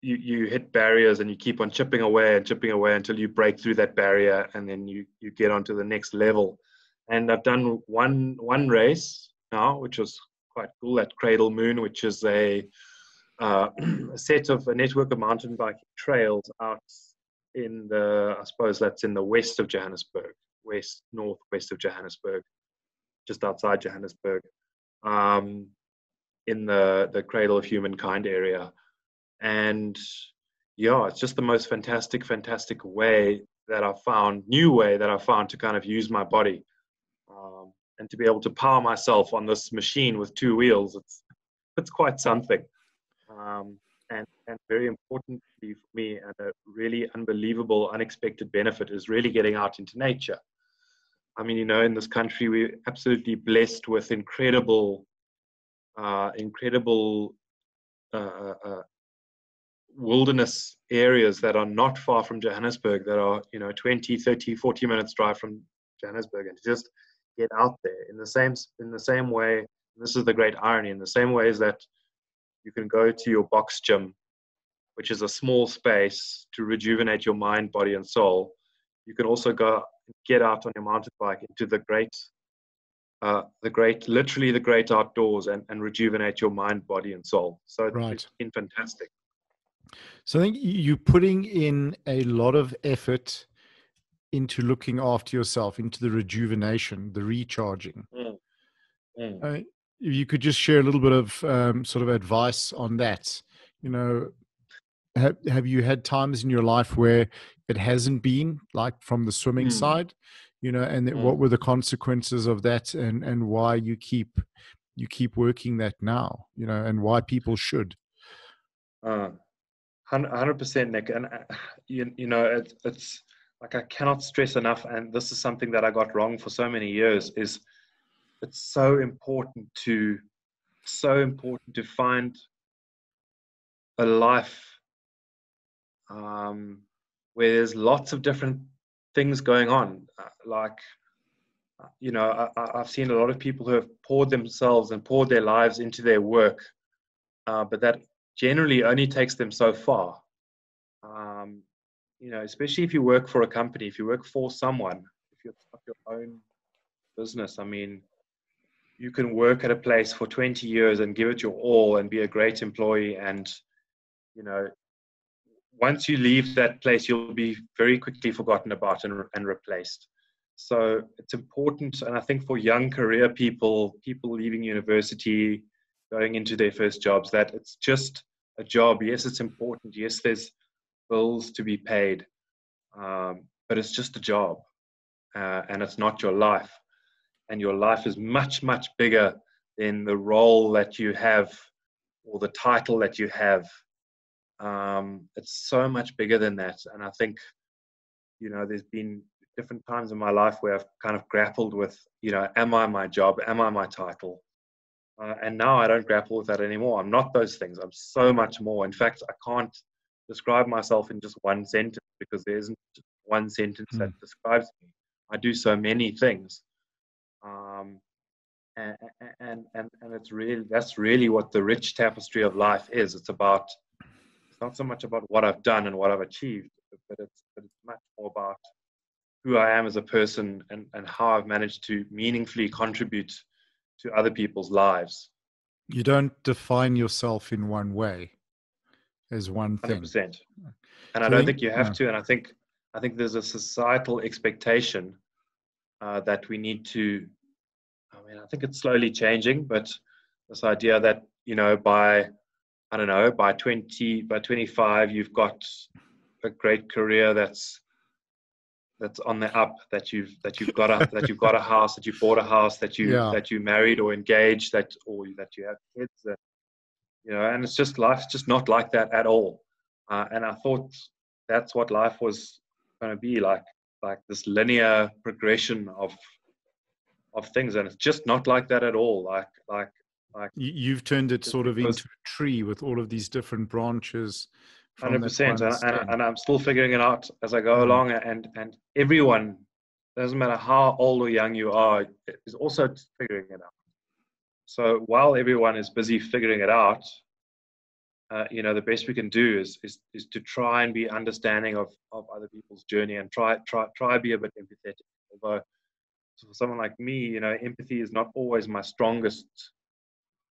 you you hit barriers and you keep on chipping away and chipping away until you break through that barrier, and then you you get onto the next level. And I've done one one race now, which was quite cool at Cradle Moon, which is a uh, [clears throat] a set of a network of mountain biking trails out in the, I suppose that's in the west of Johannesburg, west, northwest of Johannesburg, just outside Johannesburg, um, in the, the Cradle of Humankind area. And yeah, it's just the most fantastic, fantastic way that I found, new way that I found to kind of use my body. Um, and to be able to power myself on this machine with two wheels, it's, [laughs] it's quite something. Um, and, and very importantly for me, and a really unbelievable, unexpected benefit is really getting out into nature. I mean, you know, in this country, we're absolutely blessed with incredible uh, incredible uh, uh, wilderness areas that are not far from Johannesburg that are you know 20 30 40 minutes drive from Johannesburg and to just get out there in the same in the same way this is the great irony in the same way as that you can go to your box gym which is a small space to rejuvenate your mind body and soul. You can also go get out on your mountain bike into the great uh, the great literally the great outdoors and, and rejuvenate your mind body and soul. So right. it's been fantastic so I think you're putting in a lot of effort into looking after yourself, into the rejuvenation, the recharging. Mm. Mm. Uh, you could just share a little bit of um, sort of advice on that. You know, have have you had times in your life where it hasn't been like from the swimming mm. side? You know, and what mm. were the consequences of that, and and why you keep you keep working that now? You know, and why people should. Uh, Hundred percent, Nick, and uh, you, you know it, it's like I cannot stress enough, and this is something that I got wrong for so many years. Is it's so important to so important to find a life um, where there's lots of different things going on. Uh, like, uh, you know, I, have seen a lot of people who have poured themselves and poured their lives into their work, uh, but that generally only takes them so far. Um, you know, especially if you work for a company, if you work for someone, if you're your own business, I mean, you can work at a place for 20 years and give it your all and be a great employee. And, you know, once you leave that place, you'll be very quickly forgotten about and, and replaced. So it's important. And I think for young career people, people leaving university, going into their first jobs that it's just a job. Yes, it's important. Yes, there's bills to be paid, um, but it's just a job, uh, and it's not your life. And your life is much, much bigger than the role that you have or the title that you have. Um, it's so much bigger than that. And I think, you know, there's been different times in my life where I've kind of grappled with, you know, am I my job? Am I my title? Uh, and now I don't grapple with that anymore. I'm not those things. I'm so much more. In fact, I can't describe myself in just one sentence because there isn't one sentence mm. that hmm. describes me. I do so many things. Um, and, and, and, and it's really, that's really what the rich tapestry of life is. It's about, it's not so much about what I've done and what I've achieved, but it's, but it's much more about who I am as a person and, and how I've managed to meaningfully contribute to other people's lives. You don't define yourself in one way as one thing. 100%. And I don't think you have to. And I think I think there's a societal expectation uh, that we need to. I mean, I think it's slowly changing, but this idea that you know by I don't know by 20 by 25 you've got a great career that's that's on the up that you've that you've got a [laughs] that you've got a house that you bought a house that you yeah. that you married or engaged that or that you have kids that, you know and it's just life's just not like that at all. Uh, and i thought that's what life was going to be like like this linear progression of of things. And it's just not like that at all. Like like like you've turned it sort of into a tree with all of these different branches Hundred percent, and, I'm still figuring it out as I go mm. along. And and everyone, doesn't matter how old or young you are, is also figuring it out. So while everyone is busy figuring it out, uh, you know, the best we can do is, is is to try and be understanding of of other people's journey and try try try be a bit empathetic. Although for someone like me, you know, empathy is not always my strongest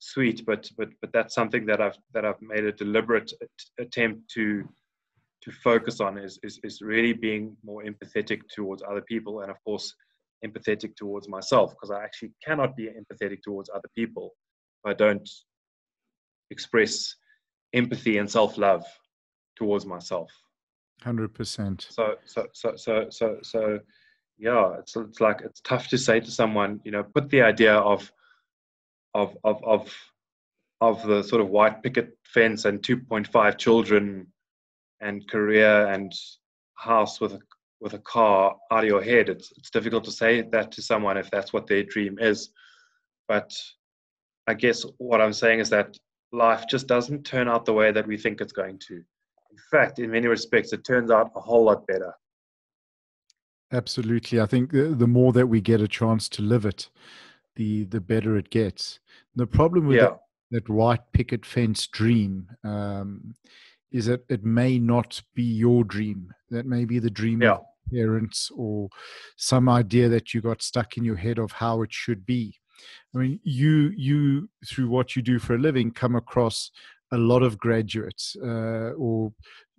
sweet, but but but that's something that I've that I've made a deliberate attempt to to focus on is, is is really being more empathetic towards other people, and of course, empathetic towards myself because I actually cannot be empathetic towards other people if I don't express empathy and self love towards myself. Hundred percent. So so so so so so yeah, it's it's like it's tough to say to someone, you know, put the idea of of of of of the sort of white picket fence and 2.5 children and career and house with a with a car out of your head it's it's difficult to say that to someone if that's what their dream is but I guess what I'm saying is that life just doesn't turn out the way that we think it's going to. In fact, in many respects, it turns out a whole lot better. Absolutely. I think the, the more that we get a chance to live it, the the better it gets. The problem with yeah. that, that, white picket fence dream um, is that it may not be your dream. That may be the dream yeah. of parents or some idea that you got stuck in your head of how it should be. I mean, you you through what you do for a living come across a lot of graduates uh, or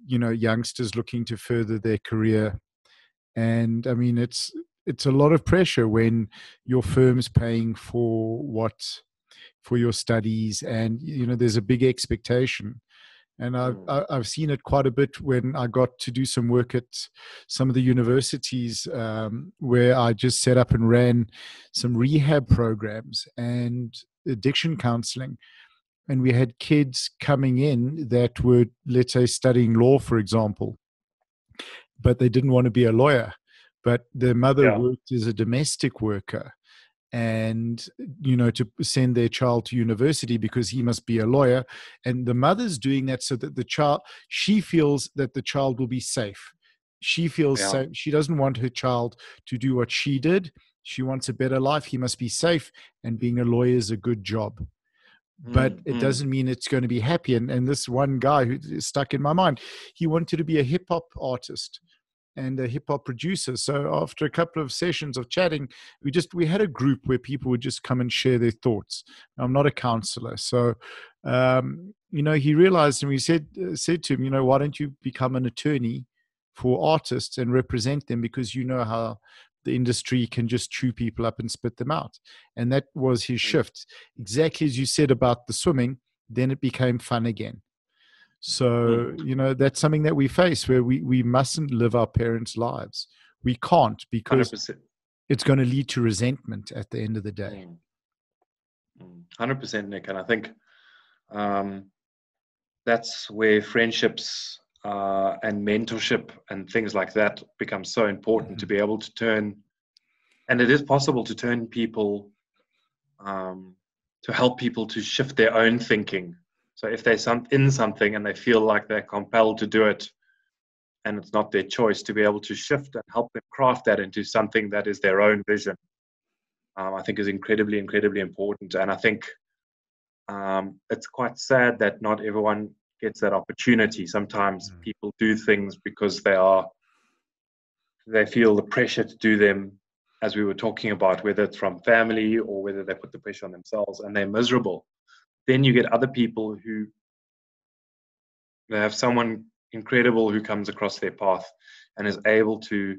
you know youngsters looking to further their career, and I mean it's it's a lot of pressure when your firm's paying for what for your studies and you know there's a big expectation. And I've mm. I've seen it quite a bit when I got to do some work at some of the universities um, where I just set up and ran some rehab programs and addiction counseling, and we had kids coming in that were let's say studying law, for example, but they didn't want to be a lawyer, but their mother yeah. worked as a domestic worker and you know to send their child to university because he must be a lawyer and the mother's doing that so that the child she feels that the child will be safe she feels yeah. safe she doesn't want her child to do what she did she wants a better life he must be safe and being a lawyer is a good job but mm, it mm. doesn't mean it's going to be happy and, and this one guy who is stuck in my mind he wanted to be a hip hop artist and a hip hop producer. So after a couple of sessions of chatting, we just we had a group where people would just come and share their thoughts. I'm not a counselor, so um, you know he realized and we said uh, said to him, you know, why don't you become an attorney for artists and represent them because you know how the industry can just chew people up and spit them out. And that was his mm. shift. Exactly as you said about the swimming, then it became fun again. So, mm. you know, that's something that we face where we, we mustn't live our parents' lives. We can't because 100%. it's going to lead to resentment at the end of the day. 100% mm. Nick. And I think um, that's where friendships uh, and mentorship and things like that become so important mm-hmm. to be able to turn, and it is possible to turn people, um, to help people to shift their own thinking so if they're some, in something and they feel like they're compelled to do it, and it's not their choice, to be able to shift and help them craft that into something that is their own vision, um, I think is incredibly, incredibly important. And I think um, it's quite sad that not everyone gets that opportunity. Sometimes mm. people do things because they are they feel the pressure to do them as we were talking about, whether it's from family or whether they put the pressure on themselves and they're miserable then you get other people who they have someone incredible who comes across their path and is able to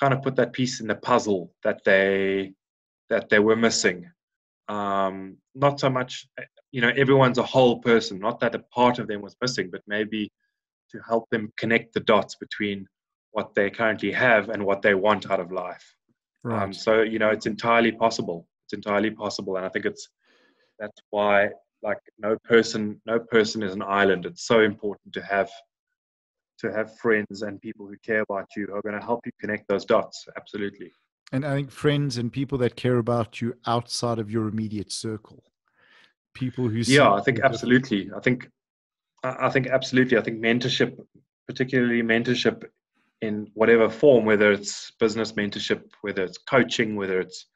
kind of put that piece in the puzzle that they that they were missing. Um, not so much you know everyone's a whole person not that a part of them was missing but maybe to help them connect the dots between what they currently have and what they want out of life. Um, right. Um, so you know it's entirely possible. It's entirely possible and i think it's that's why like no person no person is an island. It's so important to have to have friends and people who care about you who are going to help you connect those dots. Absolutely. And i think friends and people that care about you outside of your immediate circle. People who yeah i think absolutely. I think i think absolutely. I think mentorship particularly mentorship in whatever form whether it's business mentorship whether it's coaching whether it's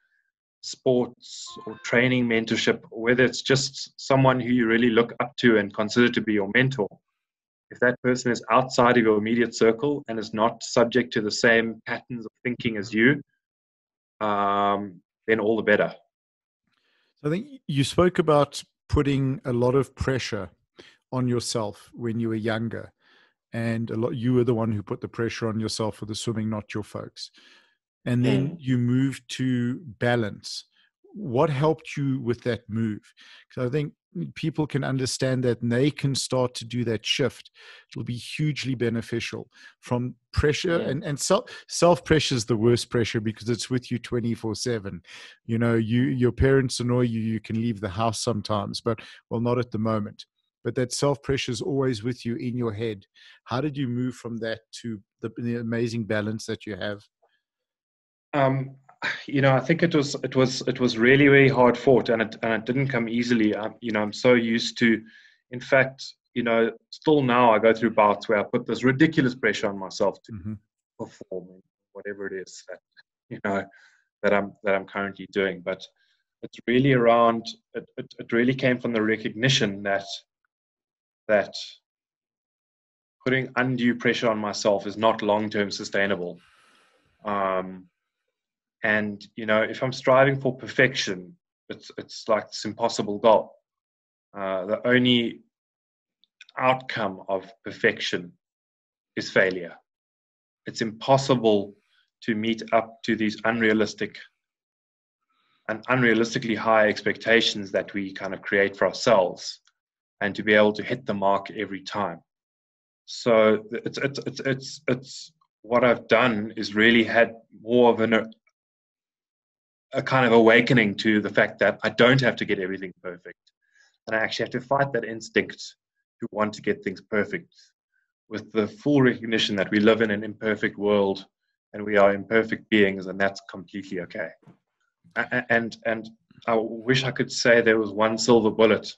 sports or training mentorship, whether it's just someone who you really look up to and consider to be your mentor, if that person is outside of your immediate circle and is not subject to the same patterns of thinking as you, um, then all the better. I think you spoke about putting a lot of pressure on yourself when you were younger, and a lot you were the one who put the pressure on yourself for the swimming, not your folks and then mm. you move to balance. What helped you with that move? Because i think people can understand that and they can start to do that shift. It'll be hugely beneficial from pressure yeah. and and self self pressure is the worst pressure because it's with you 24 7 you know you your parents annoy you you can leave the house sometimes but well not at the moment. But that self pressure is always with you in your head. How did you move from that to the, the amazing balance that you have um, you know, I think it was it was it was really really hard fought, and it and it didn't come easily. I, you know, I'm so used to, in fact, you know, still now I go through bouts where I put this ridiculous pressure on myself to mm-hmm. perform whatever it is that you know that I'm that I'm currently doing. But it's really around. It, it, it really came from the recognition that that putting undue pressure on myself is not long term sustainable. Um, and you know, if I'm striving for perfection, it's it's like this impossible goal. Uh, the only outcome of perfection is failure. It's impossible to meet up to these unrealistic and unrealistically high expectations that we kind of create for ourselves and to be able to hit the mark every time. So it's it's it's it's, it's what I've done is really had more of an a kind of awakening to the fact that I don't have to get everything perfect. And I actually have to fight that instinct to want to get things perfect with the full recognition that we live in an imperfect world and we are imperfect beings and that's completely okay. And, and I wish I could say there was one silver bullet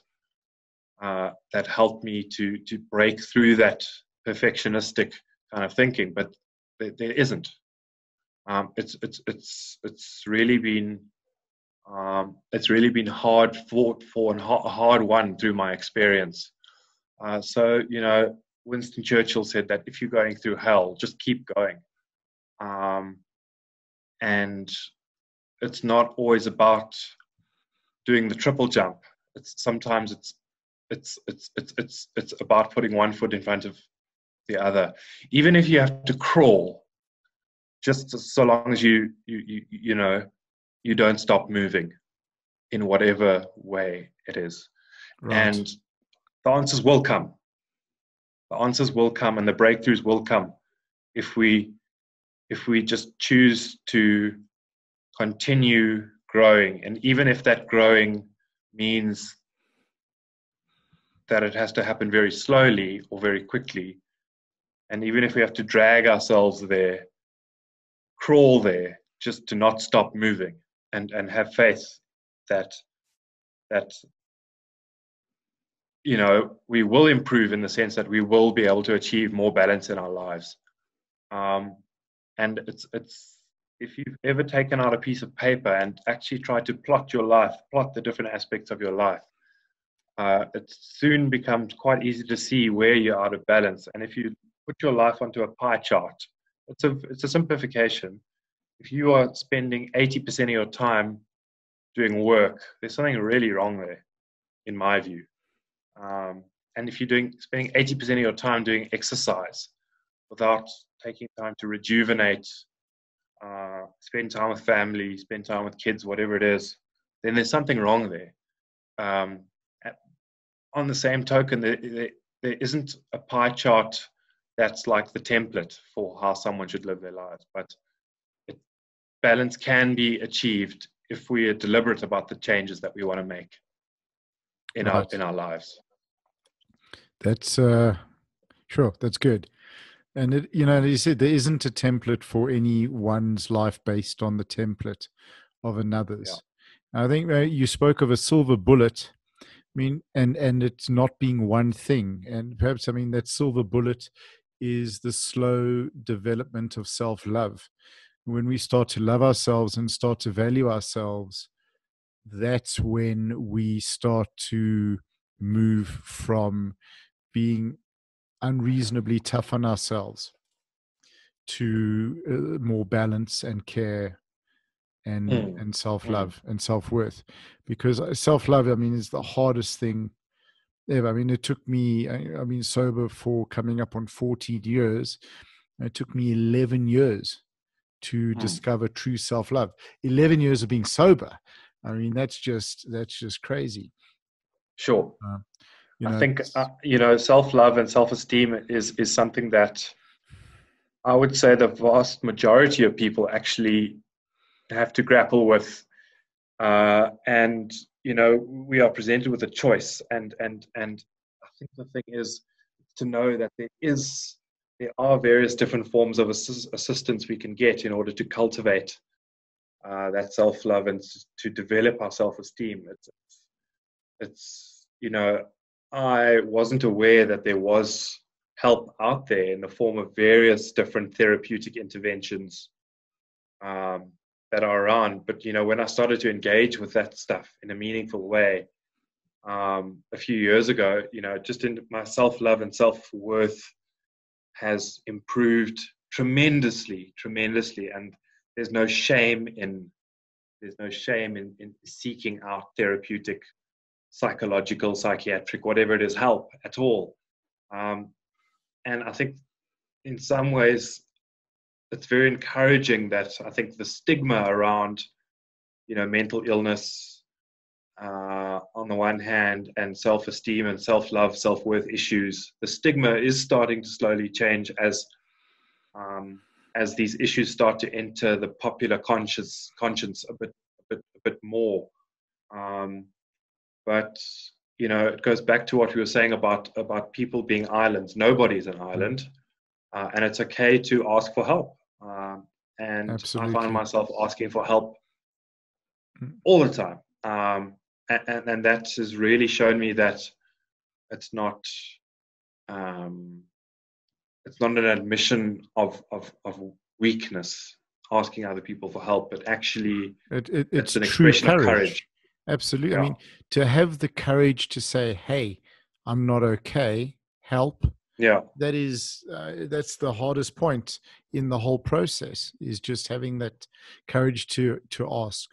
uh, that helped me to, to break through that perfectionistic kind of thinking, but there, there isn't um, it's it's it's it's really been um, it's really been hard fought for and hard, hard won through my experience. Uh, so you know, Winston Churchill said that if you're going through hell, just keep going. Um, and it's not always about doing the triple jump. It's sometimes it's it's it's it's it's it's about putting one foot in front of the other. Even if you have to crawl, just so long as you you you, you know you don't stop moving in whatever way it is. Right. and the answers will come. The answers will come and the breakthroughs will come if we if we just choose to continue growing. And even if that growing means that it has to happen very slowly or very quickly and even if we have to drag ourselves there crawl there just to not stop moving and and have faith that that you know we will improve in the sense that we will be able to achieve more balance in our lives. Um, and it's it's if you've ever taken out a piece of paper and actually tried to plot your life plot the different aspects of your life uh, it soon becomes quite easy to see where you're out of balance. And if you put your life onto a pie chart it's a it's a simplification. If you are spending 80% of your time doing work, there's something really wrong there, in my view. Um, and if you're doing spending 80% of your time doing exercise without taking time to rejuvenate, uh, spend time with family, spend time with kids, whatever it is, then there's something wrong there. Um, on the same token, there, there, there isn't a pie chart that's like the template for how someone should live their lives. But it, balance can be achieved if we are deliberate about the changes that we want to make in right. our in our lives. That's uh, sure. That's good. And it, you know, you said there isn't a template for any one's life based on the template of another's. Yeah. I think uh, you spoke of a silver bullet. I mean, and and it's not being one thing, and perhaps I mean that silver bullet is the slow development of self love. When we start to love ourselves and start to value ourselves, that's when we start to move from being unreasonably tough on ourselves to uh, more balance and care and mm. and self love mm. and self worth because uh, self love i mean is the hardest thing ever. I mean, it took me, I've been sober for coming up on 14 years. It took me 11 years to hmm. discover true self love. 11 years of being sober. I mean, that's just, that's just crazy. Sure. Uh, you know, I think, uh, you know, self love and self esteem is, is something that I would say the vast majority of people actually have to grapple with. Uh, and you know we are presented with a choice and and and i think the thing is to know that there is there are various different forms of assist- assistance we can get in order to cultivate uh, that self love and to develop our self esteem. It's, it's, you know, I wasn't aware that there was help out there in the form of various different therapeutic interventions um, that are around. But, you know, when I started to engage with that stuff in a meaningful way, um, a few years ago, you know, just in my self love and self worth has improved tremendously, tremendously. And there's no shame in there's no shame in, in seeking out therapeutic, psychological, psychiatric, whatever it is, help at all. Um, and I think in some ways it's very encouraging that I think the stigma around you know mental illness uh, on the one hand and self-esteem and self-love self-worth issues the stigma is starting to slowly change as um, as these issues start to enter the popular conscious conscience a bit a bit a bit more. Um, but you know it goes back to what we were saying about about people being islands. Nobody's an island uh, and it's okay to ask for help um, and Absolutely. i find myself asking for help all the time um, and, and that has really shown me that it's not um, it's not an admission of, of, of weakness asking other people for help but actually it, it, it's, it's, an expression courage. of courage absolutely yeah. i mean to have the courage to say hey i'm not okay help yeah. that is uh, that's the hardest point in the whole process is just having that courage to to ask.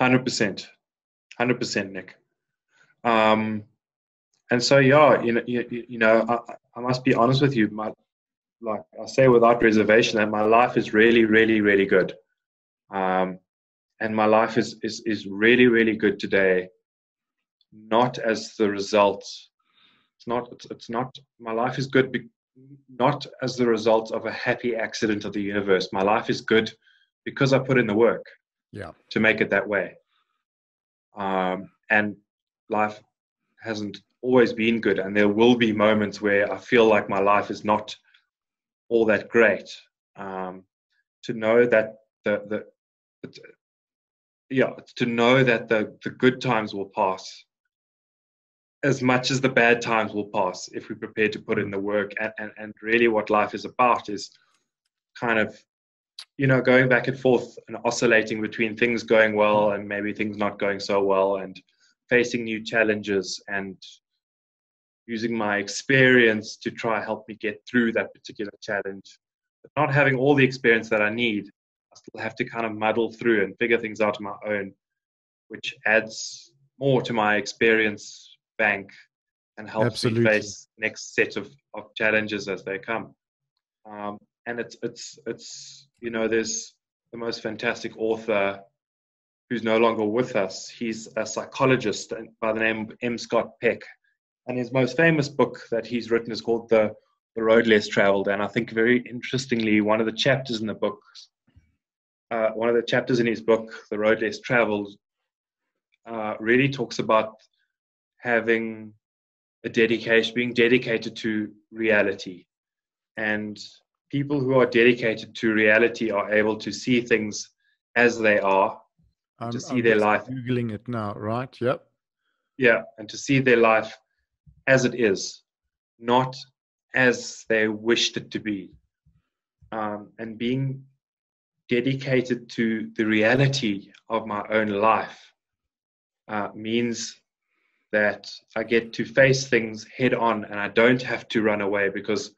100% 100% nick. Um and so yeah you know you, you know I, I must be honest with you my like i say without reservation that my life is really really really good. Um and my life is is is really really good today not as the result it's not it's, it's not my life is good be, not as the result of a happy accident of the universe. My life is good because i put in the work yeah. to make it that way. Um, and life hasn't always been good and there will be moments where i feel like my life is not all that great. Um, to know that the, the yeah to know that the, the good times will pass as much as the bad times will pass if we're prepared to put in the work. And, and, and really what life is about is kind of you know going back and forth and oscillating between things going well and maybe things not going so well and facing new challenges and using my experience to try help me get through that particular challenge. But not having all the experience that i need I still have to kind of muddle through and figure things out on my own, which adds more to my experience bank and helps Absolutely. me face next set of, of challenges as they come. Um, and it's it's it's you know there's the most fantastic author who's no longer with us. He's a psychologist by the name of M. Scott Peck, and his most famous book that he's written is called the the Road Less Traveled. And I think very interestingly, one of the chapters in the book uh, one of the chapters in his book, The Road Less Traveled, uh, really talks about having a dedication, being dedicated to reality. And people who are dedicated to reality are able to see things as they are, I'm, to see I'm their life. Googling it now, right? Yep. Yeah, and to see their life as it is, not as they wished it to be. Um, and being dedicated to the reality of my own life uh, means that I get to face things head on and I don't have to run away because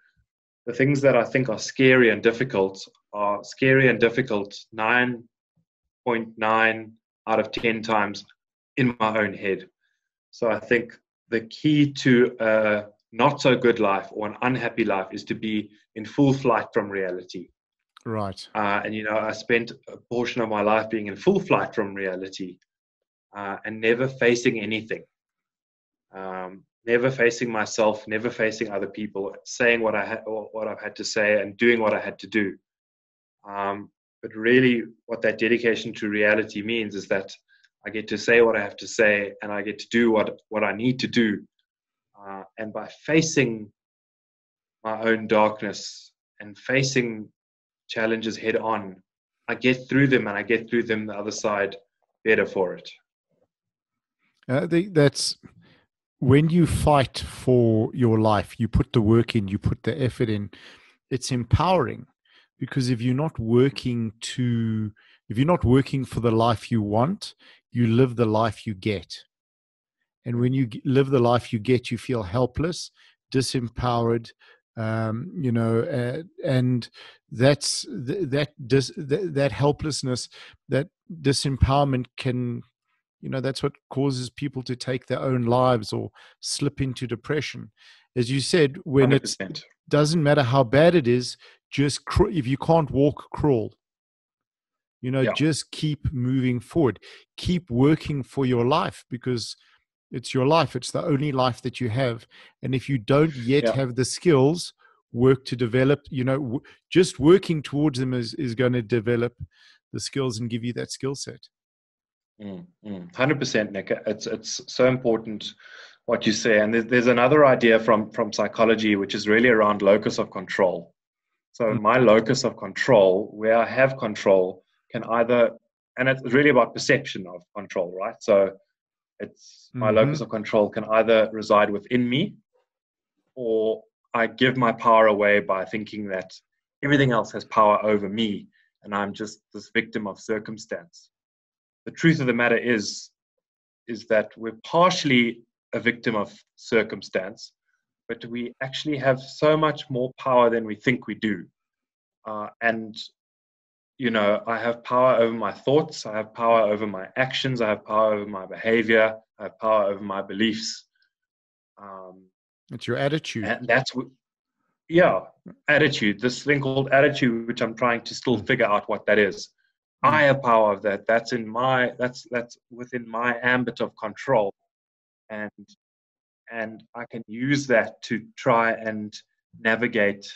the things that I think are scary and difficult are scary and difficult 9.9 out of 10 times in my own head. So I think the key to a not so good life or an unhappy life is to be in full flight from reality. Right. Uh, and you know, I spent a portion of my life being in full flight from reality, uh, and never facing anything. Um, never facing myself, never facing other people, saying what I had, what I've had to say, and doing what I had to do. Um, but really, what that dedication to reality means is that I get to say what I have to say, and I get to do what what I need to do. Uh, and by facing my own darkness and facing challenges head on, I get through them and I get through them the other side better for it. That's when you fight for your life, you put the work in, you put the effort in, it's empowering because if you're not working to, if you're not working for the life you want, you live the life you get. And when you live the life you get, you feel helpless, disempowered, um, you know, uh, and that's that dis, that, that helplessness, that disempowerment can you know that's what causes people to take their own lives or slip into depression as you said when 100%. it doesn't matter how bad it is just cr- if you can't walk crawl you know yeah. just keep moving forward keep working for your life because it's your life it's the only life that you have and if you don't yet yeah. have the skills work to develop you know w- just working towards them is, is going to develop the skills and give you that skill set. Hundred percent, Nick. It's it's so important what you say, and there's, there's another idea from from psychology which is really around locus of control. So mm. my locus of control, where I have control, can either, and it's really about perception of control, right? So it's my mm-hmm. locus of control can either reside within me, or I give my power away by thinking that everything else has power over me, and I'm just this victim of circumstance the truth of the matter is is that we're partially a victim of circumstance, but we actually have so much more power than we think we do. Uh, and you know, I have power over my thoughts, I have power over my actions, I have power over my behavior, I have power over my beliefs. Um, it's your attitude. And that's what, yeah, attitude. This thing called attitude, which I'm trying to still figure out what that is. I have power of that. That's in my that's that's within my ambit of control, and and I can use that to try and navigate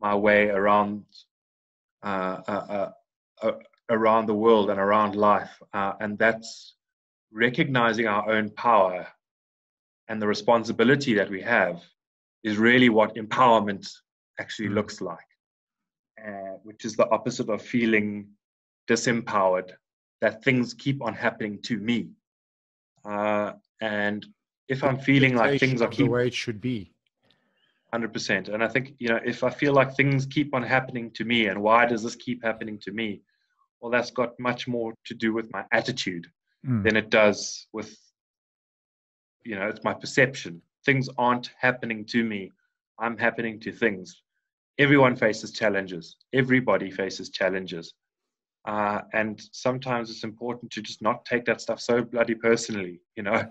my way around uh, uh, uh, uh around the world and around life, uh, and that's recognizing our own power and the responsibility that we have is really what empowerment actually mm. looks like, uh, which is the opposite of feeling disempowered that things keep on happening to me. Uh, and if i'm feeling like things are keep, the way it should be. 100% and i think you know if i feel like things keep on happening to me and why does this keep happening to me? Well that's got much more to do with my attitude mm. than it does with you know it's my perception. Things aren't happening to me. I'm happening to things. Everyone faces challenges. Everybody faces challenges uh, and sometimes it's important to just not take that stuff so bloody personally, you know.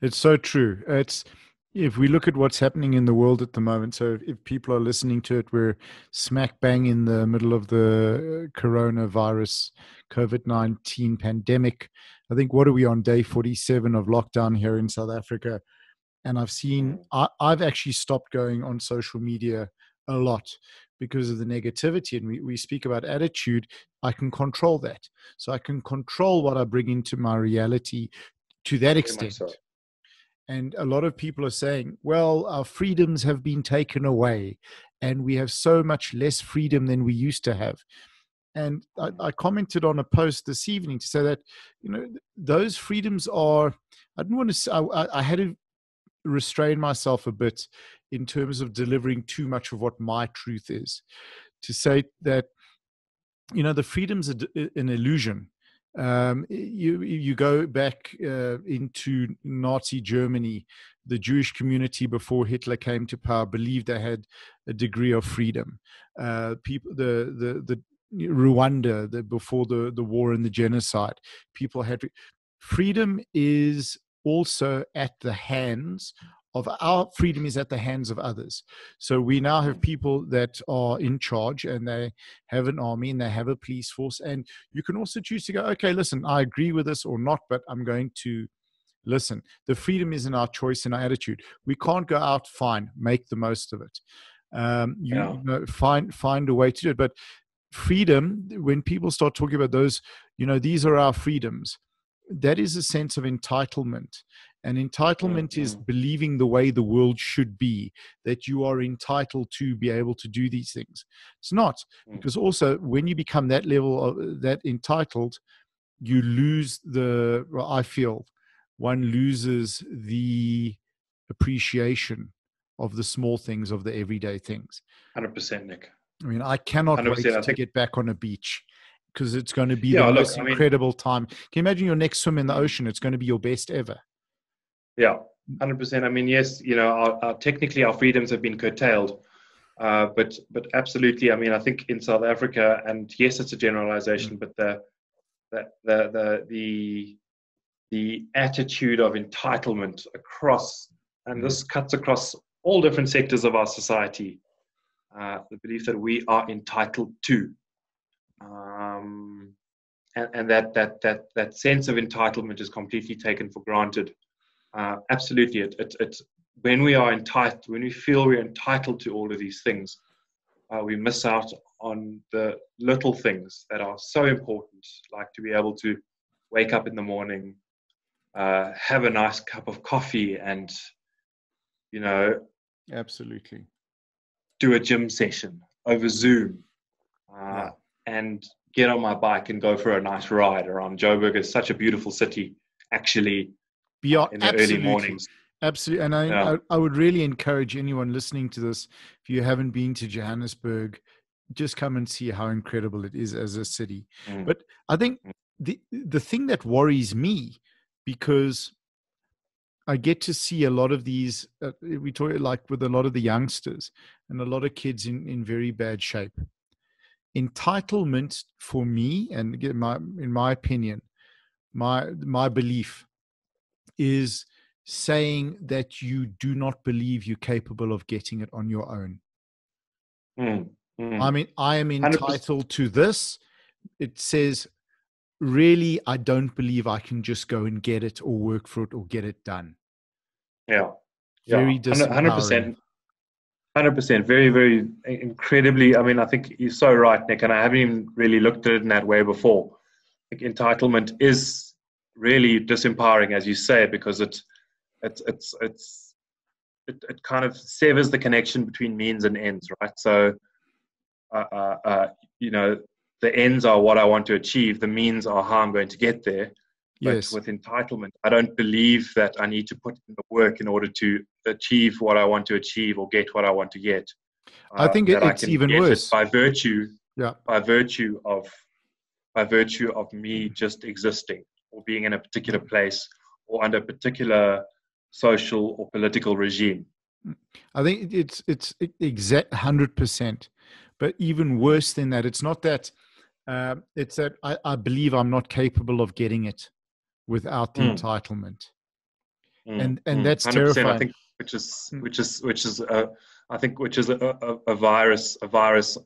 It's so true. It's if we look at what's happening in the world at the moment. So if people are listening to it, we're smack bang in the middle of the coronavirus COVID nineteen pandemic. I think what are we on day forty seven of lockdown here in South Africa, and I've seen. I, I've actually stopped going on social media a lot because of the negativity and we, we speak about attitude i can control that. So i can control what i bring into my reality to that extent. And a lot of people are saying well our freedoms have been taken away and we have so much less freedom than we used to have. And I, mm. I, commented on a post this evening to say that you know those freedoms are i didn't want to I, I had to restrain myself a bit in terms of delivering too much of what my truth is. To say that, you know, the freedom's an illusion. Um, you you go back uh, into Nazi Germany, the Jewish community before Hitler came to power believed they had a degree of freedom. Uh, people, the the the Rwanda, the, before the the war and the genocide, people had freedom is also at the hands of our freedom is at the hands of others. So we now have people that are in charge and they have an army and they have a police force. And you can also choose to go, okay, listen, I agree with this or not, but I'm going to listen. The freedom is in our choice and our attitude. We can't go out, fine, make the most of it. Um, you, yeah. you know, find find a way to do it. But freedom, when people start talking about those, you know, these are our freedoms that is a sense of entitlement. And entitlement Mm-hmm. is believing the way the world should be, that you are entitled to be able to do these things. It's not, Mm. because also when you become that level of that entitled, you lose the, well, I feel one loses the appreciation of the small things, of the everyday things. Hundred percent, Nick. I mean, I cannot wait to get back on a beach because it's going to be Yeah, the look, most I mean- incredible time. Can you imagine your next swim in the ocean? It's going to be your best ever. Yeah, hundred percent. I mean, yes, you know, our, our, technically our freedoms have been curtailed, uh, but but absolutely. I mean, I think in South Africa, and yes, it's a generalization, but the the the the the, the attitude of entitlement across, and this cuts across all different sectors of our society. Uh, the belief that we are entitled to, um, and, and that that that that sense of entitlement is completely taken for granted. Uh, absolutely, it, it, it, when we are entitled, when we feel we're entitled to all of these things, uh, we miss out on the little things that are so important, like to be able to wake up in the morning, uh, have a nice cup of coffee, and you know, Absolutely. do a gym session over Zoom, uh. And get on my bike and go for a nice ride around Joburg. It's such a beautiful city, actually, Beyond, in the absolutely. early mornings. Absolutely. And I, Yeah. I, I would really encourage anyone listening to this, if you haven't been to Johannesburg, just come and see how incredible it is as a city. Mm. But I think Mm. the the thing that worries me because I get to see a lot of these. Uh, we talk like with a lot of the youngsters and a lot of kids in in very bad shape. Entitlement for me, and again, my in my opinion, my my belief is saying that you do not believe you're capable of getting it on your own. Mm, mm. I mean, I am 100%. entitled to this. It says, really, I don't believe I can just go and get it or work for it or get it done. yeah, Very yeah, hundred disempowering. percent, hundred percent. Very, very incredibly. I mean, I think you're so right, Nick, and I haven't even really looked at it in that way before. I think entitlement is really disempowering, as you say, because it, it's, it's, it's, it, it kind of severs the connection between means and ends, right? So, uh, uh, uh, you know, the ends are what I want to achieve. The means are how I'm going to get there. But Yes. with entitlement, I don't believe that I need to put in the work in order to achieve what I want to achieve or get what I want to get. I think that it's can even get it worse. by virtue, Yeah. by virtue of, by virtue of me just existing or being in a particular place or under a particular social or political regime. I think it's it's exact hundred percent, but even worse than that, it's not that. Uh, it's that I, I believe I'm not capable of getting it without the Mm. entitlement, Mm, and and mm, that's 100%, terrifying. I think, which is Mm. which is which is a, I think which is a, a, a virus, a virus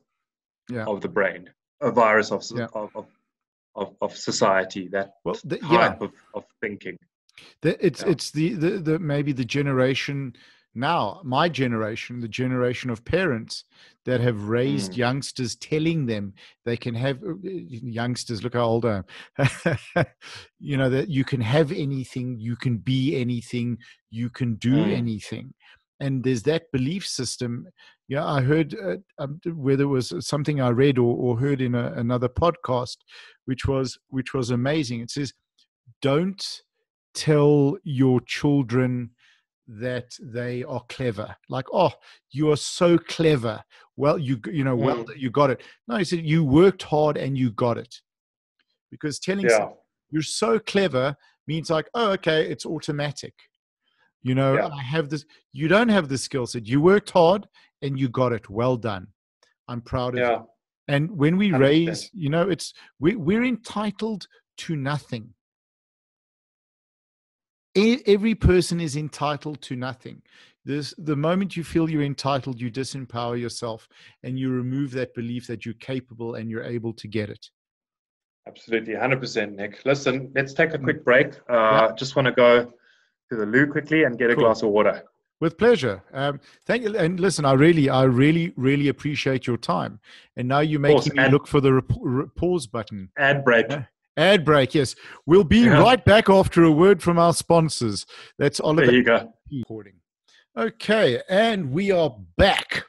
Yeah. of the brain, a virus of Yeah. of, of of of society. That well, the, yeah, type of, of thinking. The, it's Yeah. it's the, the the maybe the generation now, my generation, the generation of parents that have raised Mm. youngsters, telling them they can have uh, youngsters. Look how old I am. [laughs] you know that you can have anything, you can be anything, you can do Mm. anything, and there's that belief system. Yeah, I heard uh, um, whether it was something I read or, or heard in a, another podcast, which was which was amazing. It says, "Don't." tell your children that they are clever. Like oh you are so clever. Well you you know well Mm. you got it. No he said you worked hard and you got it. Because telling Yeah, you're so clever means like oh okay it's automatic. You know Yeah. i have this you don't have the skill set. You worked hard and you got it. Well done. I'm proud of you. And when we 100%. raise, you know, it's we, we're entitled to nothing. Every person is entitled to nothing. This the moment you feel you're entitled, you disempower yourself and you remove that belief that you're capable and you're able to get it. absolutely, hundred percent, Nick. Listen, let's take a Mm. quick break. Uh, Just want to go to the loo quickly and get a Cool. glass of water. With pleasure. Um, thank you. And listen, I really, I really, really appreciate your time. And now you're making me look for the rep- re- pause button. Ad break. Yeah. Ad break, yes. We'll be Yeah. right back after a word from our sponsors. That's Oliver There you go. recording. Okay, and we are back.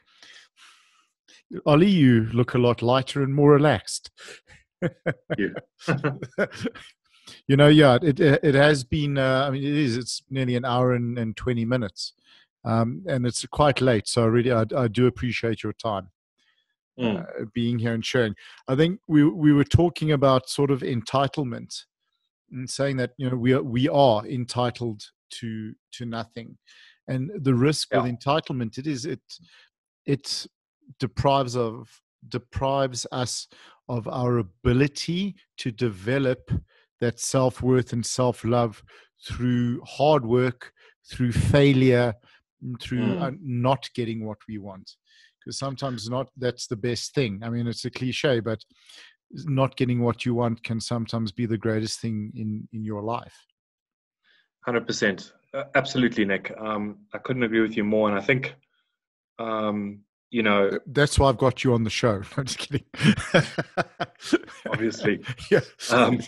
Ollie, you look a lot lighter and more relaxed. You. [laughs] you know, yeah, it it has been. Uh, I mean, it is. It's nearly an hour and, and twenty minutes, um, and it's quite late. So really, I, I do appreciate your time Mm. uh, being here and sharing. I think we we were talking about sort of entitlement and saying that you know we are we are entitled to to nothing, and the risk with entitlement it is it it deprives of deprives us of our ability to develop that self worth and self love through hard work, through failure, through Mm. uh, not getting what we want because sometimes not that's the best thing. I mean it's a cliche but not getting what you want can sometimes be the greatest thing in in your life. Hundred percent, absolutely, Nick. Um, I couldn't agree with you more, and I think, um, you know, that's why i've got you on the show. [laughs] I'm just kidding. [laughs] Obviously, yeah. Um,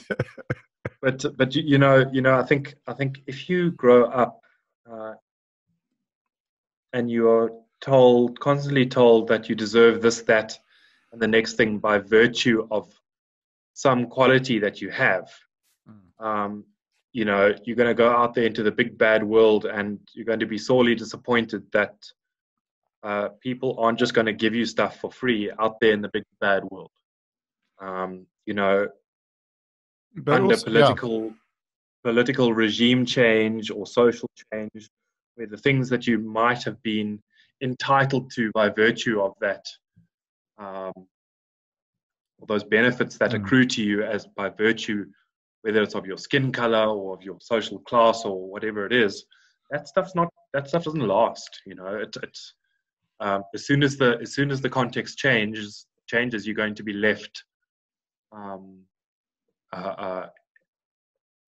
but but you, you know, you know, I think I think if you grow up uh, and you are told constantly told that you deserve this, that, and the next thing by virtue of some quality that you have, Mm. um, you know, you're going to go out there into the big bad world, and you're going to be sorely disappointed that uh, people aren't just going to give you stuff for free out there in the big bad world. Um, you know, but under also- yeah. political political regime change or social change, where the things that you might have been entitled to by virtue of that, um, those benefits that Mm. accrue to you as by virtue, whether it's of your skin color or of your social class or whatever it is, that stuff's not that stuff doesn't last. You know, it, it's um, as soon as the as soon as the context changes changes, you're going to be left. Um, uh, uh,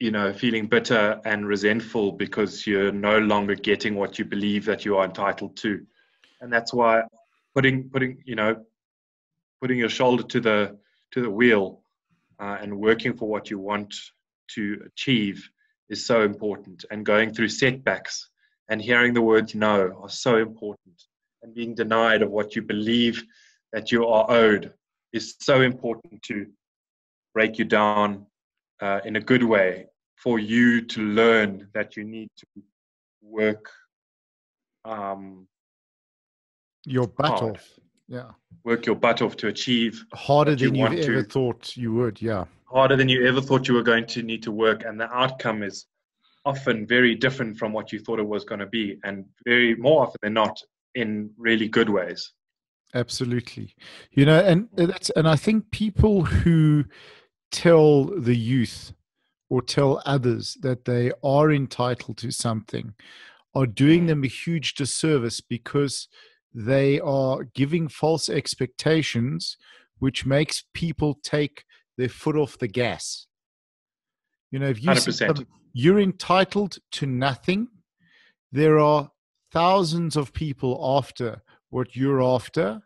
you know, feeling bitter and resentful because you're no longer getting what you believe that you are entitled to, and that's why putting putting you know putting your shoulder to the to the wheel uh, and working for what you want to achieve is so important, and going through setbacks and hearing the words no are so important, and being denied of what you believe that you are owed is so important to break you down uh, in a good way for you to learn that you need to work um, your butt hard. off yeah. Work your butt off to achieve harder What you than you've ever to. thought you would yeah. Harder than you ever thought you were going to need to work and the outcome is often very different from what you thought it was going to be and very more often than not in really good ways. Absolutely. You know and that's and i think people who tell the youth or tell others that they are entitled to something are doing mm. them a huge disservice because they are giving false expectations which makes people take their foot off the gas. You know if you say 100%. something, you're entitled to nothing. There are thousands of people after what you're after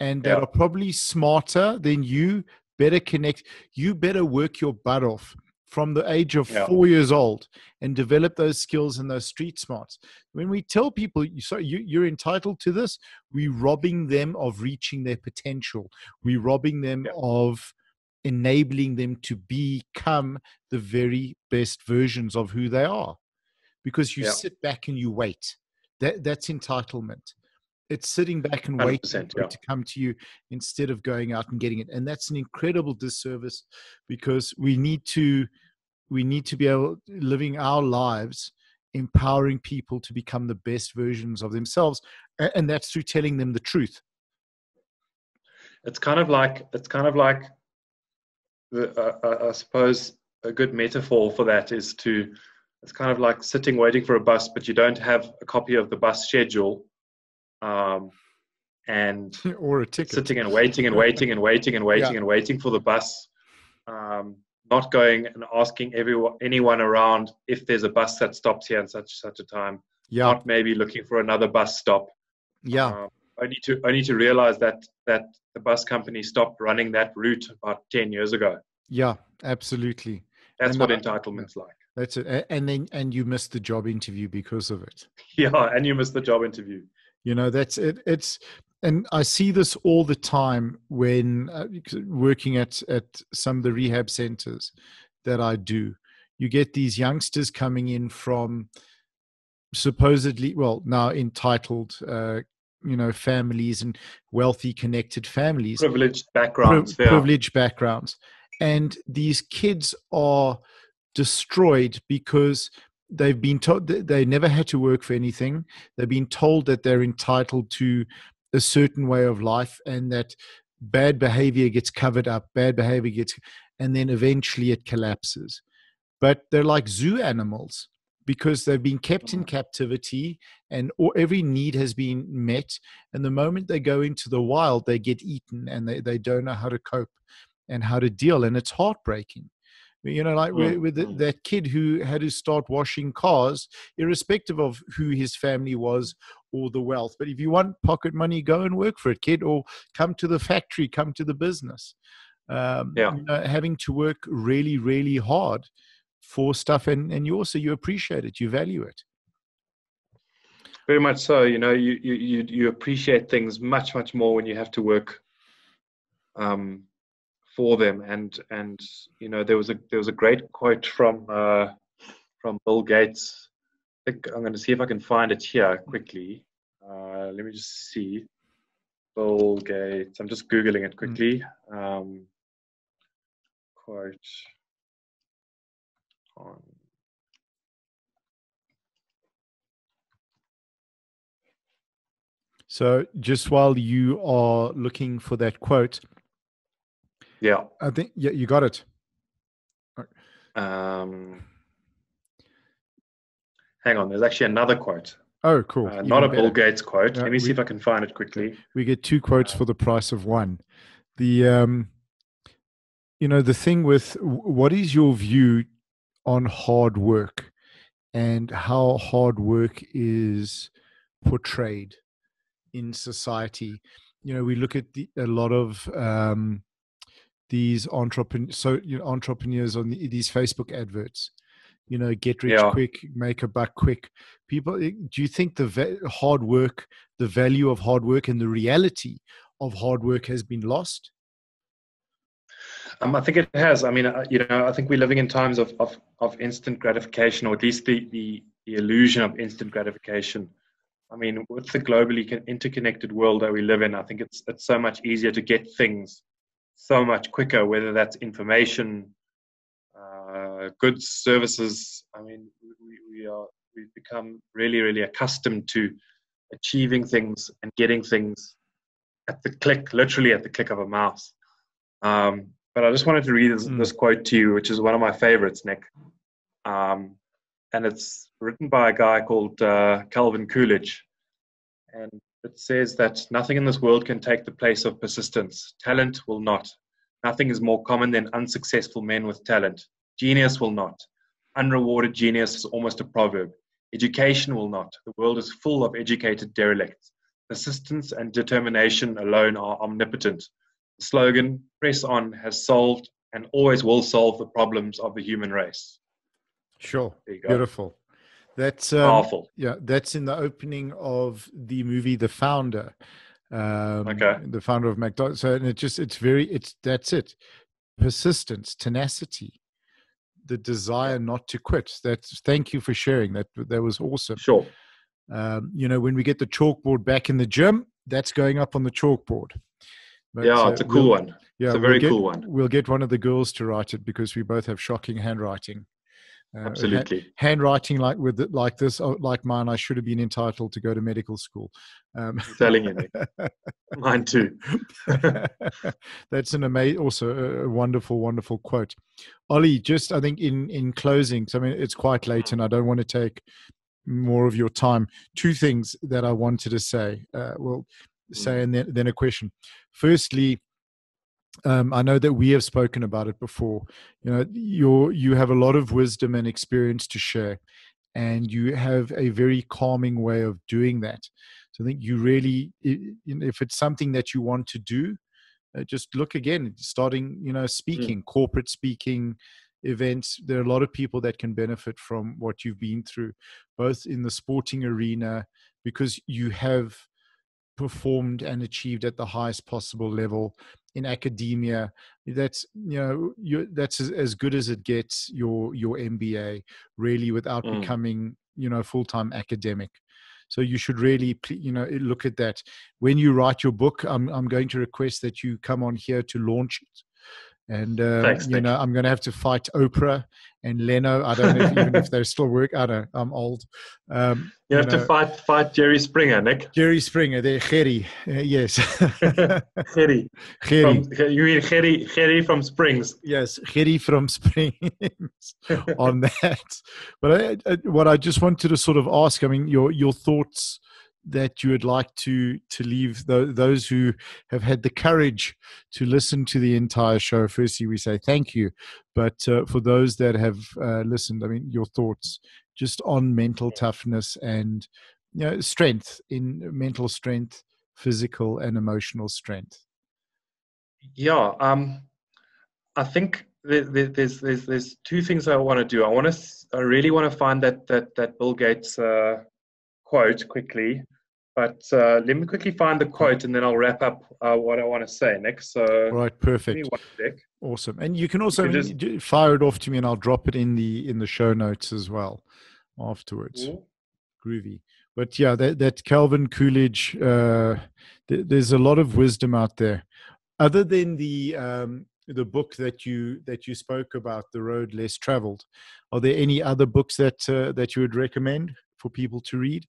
and that are probably smarter than you better connect you better work your butt off from the age of Yeah. four years old and develop those skills and those street smarts when we tell people you so you, you're entitled to this we're robbing them of reaching their potential we're robbing them Yeah. of enabling them to become the very best versions of who they are because you Yeah. sit back and you wait that that's entitlement it's sitting back and waiting for it yeah. to come to you instead of going out and getting it and that's an incredible disservice because we need to we need to be able living our lives empowering people to become the best versions of themselves and that's through telling them the truth it's kind of like it's kind of like the, uh, uh, I suppose a good metaphor for that is to it's kind of like sitting waiting for a bus, but you don't have a copy of the bus schedule, um, and [laughs] or a ticket sitting and waiting and waiting and waiting and [laughs] waiting Yeah. and waiting for the bus, um, not going and asking everyone anyone around if there's a bus that stops here at such such a time, yeah not maybe looking for another bus stop. yeah Um, only to only to realize that that the bus company stopped running that route about ten years ago. Yeah, absolutely. That's And what I- entitlement's like. That's it. And then and you missed the job interview because of it. [laughs] Yeah, and you missed the job interview. You know, that's it. It's and I see this all the time when uh, working at at some of the rehab centers that I do. You get these youngsters coming in from supposedly, well, now entitled, uh, you know, families and wealthy, connected families, Privileged pri- backgrounds. yeah. privileged backgrounds, and these kids are destroyed because they've been told that they never had to work for anything. They've been told that they're entitled to a certain way of life and that bad behavior gets covered up, bad behavior gets, and then eventually it collapses. But they're like zoo animals because they've been kept in mm-hmm. captivity and or every need has been met. And the moment they go into the wild, they get eaten and they, they don't know how to cope and how to deal. And it's heartbreaking. You know, like with, Mm, with the, mm. that kid who had to start washing cars, irrespective of who his family was or the wealth. But if you want pocket money, go and work for it, kid, or come to the factory, come to the business. Um, Yeah. you know, having to work really, really hard for stuff, and and you also you appreciate it, you value it. Very much so. You know, you you you, you appreciate things much much more when you have to work um, for them. And and you know, there was a there was a great quote from uh, from Bill Gates. I think I'm going to see if I can find it here quickly. Uh, let me just see. Bill Gates. I'm just googling it quickly. Um, quote on So just while you are looking for that quote, yeah. I think yeah, you got it. Um, hang on, there's actually another quote. Oh, cool. Uh, not a. Bill Gates quote. Let me see if I can find it quickly. we get two quotes for the price of one. The um, you know, the thing with what is your view on hard work and how hard work is portrayed in society? You know, we look at the, a lot of um, these entrepreneurs, so you know, entrepreneurs on the, these Facebook adverts. You know, get rich Yeah. quick, make a buck quick. People, eh, do you think the va- hard work, the value of hard work, and the reality of hard work has been lost? Um, I think it has. I mean, uh, you know, I think we're living in times of, of, of instant gratification, or at least the, the, the illusion of instant gratification. I mean, with the globally interconnected world that we live in, I think it's it's so much easier to get things so much quicker, whether that's information, uh, goods, services. I mean, we, we are we've become really, really accustomed to achieving things and getting things at the click, literally at the click of a mouse. Um, but I just wanted to read this, Mm. this quote to you, which is one of my favorites, Nick. Um, and it's written by a guy called uh, Calvin Coolidge. And it says that nothing in this world can take the place of persistence. Talent will not. Nothing is more common than unsuccessful men with talent. Genius will not. Unrewarded genius is almost a proverb. Education will not. The world is full of educated derelicts. Persistence and determination alone are omnipotent. The slogan, Press On, has solved and always will solve the problems of the human race. Sure, There you go. beautiful. That's um, Powerful. Yeah, that's in the opening of the movie The Founder. Um, Okay. The founder of McDonald's. So and it just it's very it's that's it. Persistence, tenacity, the desire not to quit. That's thank you for sharing. That that was awesome. Sure. Um, you know, when we get the chalkboard back in the gym, that's going up on the chalkboard. But, yeah, uh, it's a cool we'll- one. Yeah, It's a we'll very get- cool one. We'll get one of the girls to write it because we both have shocking handwriting. Uh, Absolutely. handwriting like with it like this, oh, like mine, I should have been entitled to go to medical school. Um, I'm telling you, [laughs] Mine too. [laughs] that's an amazing, also a- wonderful, wonderful quote. Ollie, just I think in in closing, I mean it's quite late, and I don't want to take more of your time. Two things that I wanted to say. Uh, well, say and then then a question. Firstly, um, I know that we have spoken about it before. You know, you you have a lot of wisdom and experience to share, and you have a very calming way of doing that. So I think you really, if it's something that you want to do, uh, just look again, starting, you know, Mm. speaking, corporate speaking events. There are a lot of people that can benefit from what you've been through, both in the sporting arena, because you have performed and achieved at the highest possible level in academia that's you know you that's as, as good as it gets your your mba really without Mm. becoming you know full-time academic. So you should really you know look at that. When you write your book i'm, I'm going to request that you come on here to launch it and uh, Thanks, you know i'm going to have to fight oprah and leno i don't know if, even if they still work i don't i'm old um, You have know, to fight fight Jerry Springer, Nick. Jerry Springer, there, Jerry. uh, yes, [laughs] Jerry. Gerry, From, you mean Jerry? Gerry from Springs? yes, Jerry from Springs [laughs] on that. But I, I, what I just wanted to sort of ask, I mean, your your thoughts that you would like to to leave tho- those who have had the courage to listen to the entire show. Firstly, we say thank you, but uh, for those that have uh, listened, I mean, your thoughts just on mental toughness and you know strength in mental strength, physical and emotional strength. Yeah, um, I think there, there, there's there's there's two things I want to do. I want to I really want to find that that that Bill Gates uh, quote quickly, but uh, let me quickly find the quote and then I'll wrap up uh, what I want to say, Nick. So right, perfect. Awesome. And you can also You mean, just- fire it off to me and I'll drop it in the in the show notes as well afterwards. Groovy. But yeah, that, that Calvin Coolidge, uh, th- there's a lot of wisdom out there. Other than the um, the book that you that you spoke about, The Road Less Traveled, are there any other books that uh, that you would recommend for people to read?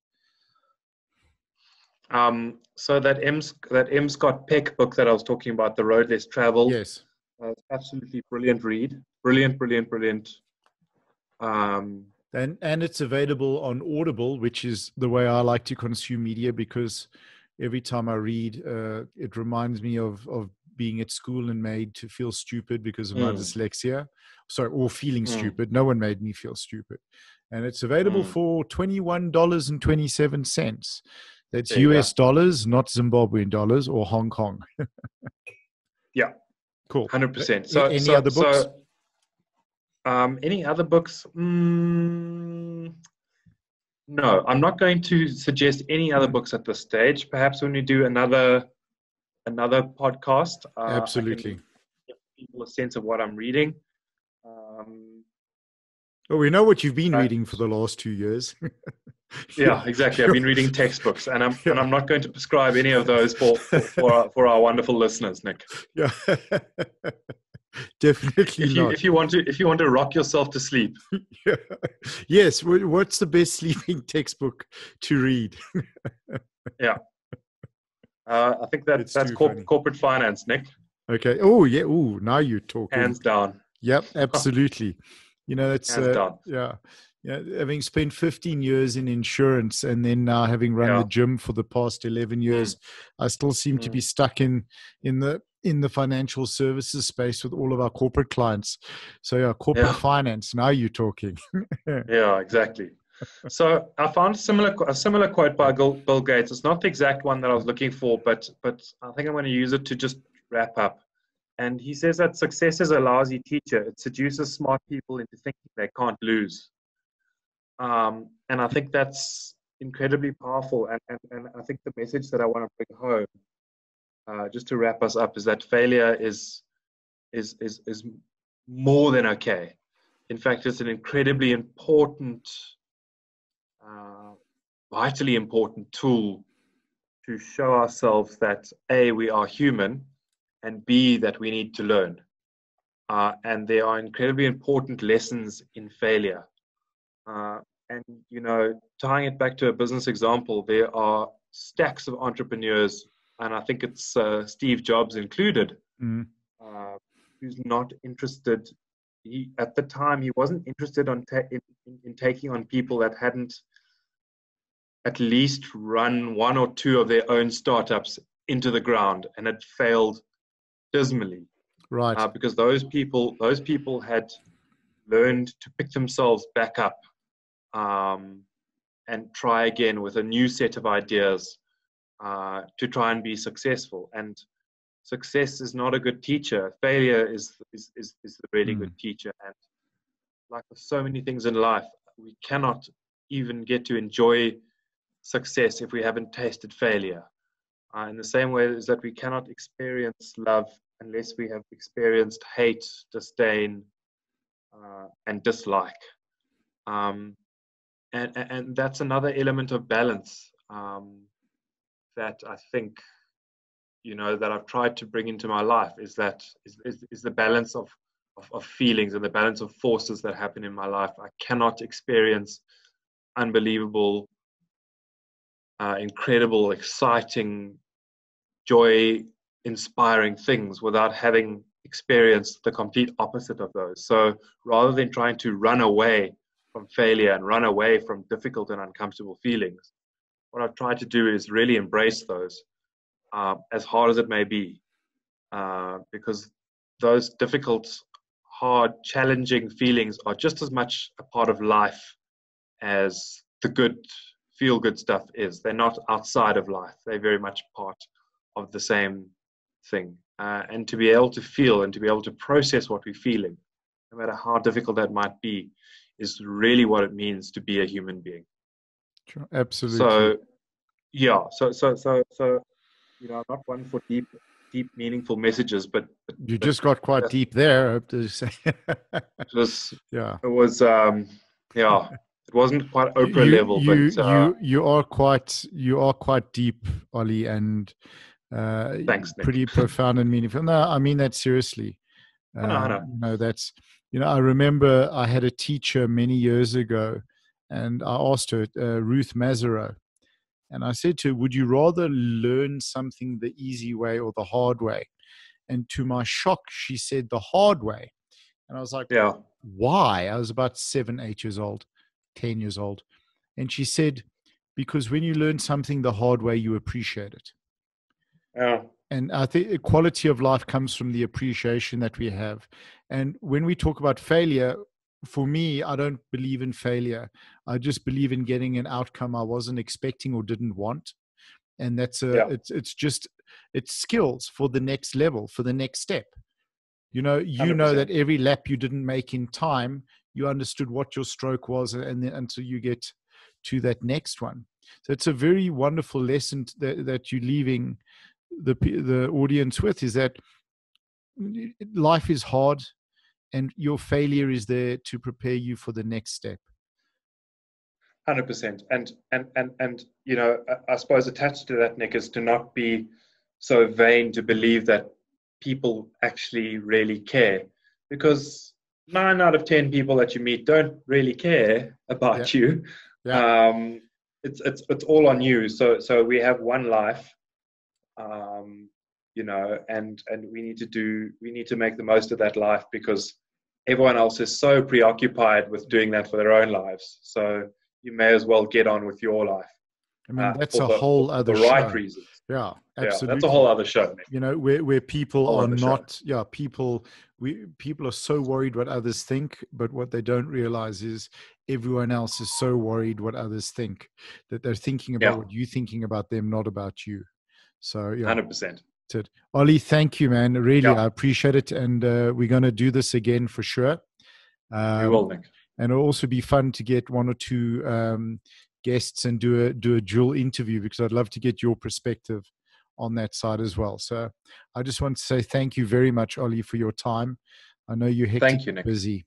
Um, so that M that M Scott Peck book that I was talking about, The Road Less Traveled, Yes. uh, absolutely brilliant read. Brilliant, brilliant, brilliant. Um, and and it's available on audible which is the way i like to consume media because every time i read uh, it reminds me of of being at school and made to feel stupid because of my Mm. dyslexia sorry or feeling Mm. stupid no one made me feel stupid and it's available Mm. for $21.27 that's There you go. us dollars not zimbabwean dollars or hong kong [laughs] Yeah. cool Hundred percent. So, any so- other books? So, um, any other books? Mm, no, I'm not going to suggest any other books at this stage. Perhaps when we do another another podcast, uh, absolutely give people a sense of what I'm reading. Um, well we know what you've been reading for the last two years [laughs] yeah, [laughs] exactly. I've been reading textbooks, and I'm and I'm not going to prescribe any of those for for, for, our, for our wonderful listeners, Nick. Yeah, [laughs] definitely If you not. if you want to if you want to rock yourself to sleep, [laughs] Yeah. Yes, what's the best sleeping textbook to read? uh, I think that It's that's funny. corporate finance, Nick. Okay. Oh yeah. Oh, now you're talking. Hands down. Yep, absolutely. You know, it's Hands uh, down. yeah, yeah. Having spent 15 years in insurance and then now having run Yeah. the gym for the past 11 years, I still seem to Mm. be stuck in in the in the financial services space with all of our corporate clients. So yeah, corporate Yeah. finance. Now you're talking. [laughs] Yeah, exactly. So I found a similar a similar quote by Bill, Bill Gates. It's not the exact one that I was looking for, but but I think I'm going to use it to just wrap up. And he says that success is a lousy teacher. It seduces smart people into thinking they can't lose. Um, and I think that's incredibly powerful. And, and, and I think the message that I want to bring home, uh, just to wrap us up, is that failure is is is is more than okay. In fact, it's an incredibly important, uh, vitally important tool to show ourselves that A, we are human, and B, that we need to learn. Uh, and there are incredibly important lessons in failure. Uh, and, you know, tying it back to a business example, there are stacks of entrepreneurs, and I think it's uh, Steve Jobs included, Mm. uh, who's not interested. He at the time he wasn't interested on ta- in, in, in taking on people that hadn't at least run one or two of their own startups into the ground and had failed dismally Right. uh, because those people those people had learned to pick themselves back up um, and try again with a new set of ideas uh, to try and be successful and success is not a good teacher. Failure is is is, is the really Mm. good teacher. And like with so many things in life, we cannot even get to enjoy success if we haven't tasted failure. Uh, in the same way as that we cannot experience love unless we have experienced hate, disdain, uh, and dislike. Um, and, and- that's another element of balance um, that I think, you know, that I've tried to bring into my life is that is, is, is the balance of, of, of feelings and the balance of forces that happen in my life. I cannot experience unbelievable, uh, incredible, exciting, joy inspiring things without having experienced the complete opposite of those. So rather than trying to run away from failure and run away from difficult and uncomfortable feelings, what I've tried to do is really embrace those uh, as hard as it may be. Uh, because those difficult, hard, challenging feelings are just as much a part of life as the good, feel good stuff is. They're not outside of life, they're very much part of the same thing. Uh, and to be able to feel and to be able to process what we're feeling, no matter how difficult that might be, is really what it means to be a human being. Sure, Absolutely. So, yeah. So, so, so, so, you know, I'm not one for deep, deep, meaningful messages, but, but you but just got quite deep there. I have to say. [laughs] it was, yeah. it was, um, yeah, it wasn't quite Oprah you, level, you, but uh, you you are quite you are quite deep, Ollie, and uh, Thanks, pretty profound and meaningful. No, I mean that seriously. I know, I Um, know. You know, that's you know. I remember I had a teacher many years ago, and I asked her, uh, Ruth Mazaro, and I said to her, "Would you rather learn something the easy way or the hard way?" And to my shock, she said the hard way, and I was like, yeah, why? I was about seven, eight years old, 10 years old. And she said, because when you learn something the hard way, you appreciate it. yeah, And I think the quality of life comes from the appreciation that we have. And when we talk about failure, for me, I don't believe in failure. I just believe in getting an outcome I wasn't expecting or didn't want. And that's a, Yeah. it's, it's just, it's skills for the next level, for the next step. You know, you know 100%. that every lap you didn't make in time, you understood what your stroke was, and then, until you get to that next one. So it's a very wonderful lesson that, that you're leaving the the audience with is that life is hard, and your failure is there to prepare you for the next step. hundred percent. And and and and you know, I, I suppose attached to that, Nick, is to not be so vain to believe that people actually really care, because nine out of ten people that you meet don't really care about you. Yeah. Um, it's it's it's all on you. So so we have one life, um, you know, and and we need to do we need to make the most of that life because everyone else is so preoccupied with doing that for their own lives. So you may as well get on with your life. I mean, uh, that's for a the- whole other the right show. reasons. Yeah, Yeah, absolutely. that's a whole other show. Nick. you know where where people Whole are other show. not yeah people we people are so worried what others think but what they don't realize is everyone else is so worried what others think that they're thinking about Yeah. what you're thinking about them not about you so yeah Hundred percent. ollie thank you man really Yeah. i appreciate it and uh, we're going to do this again for sure um, will, Nick. and it'll also be fun to get one or two um, guests and do a do a dual interview because I'd love to get your perspective on that side as well. So I just want to say thank you very much, Ollie, for your time. I know you're hectic, Thank you, Nick. busy,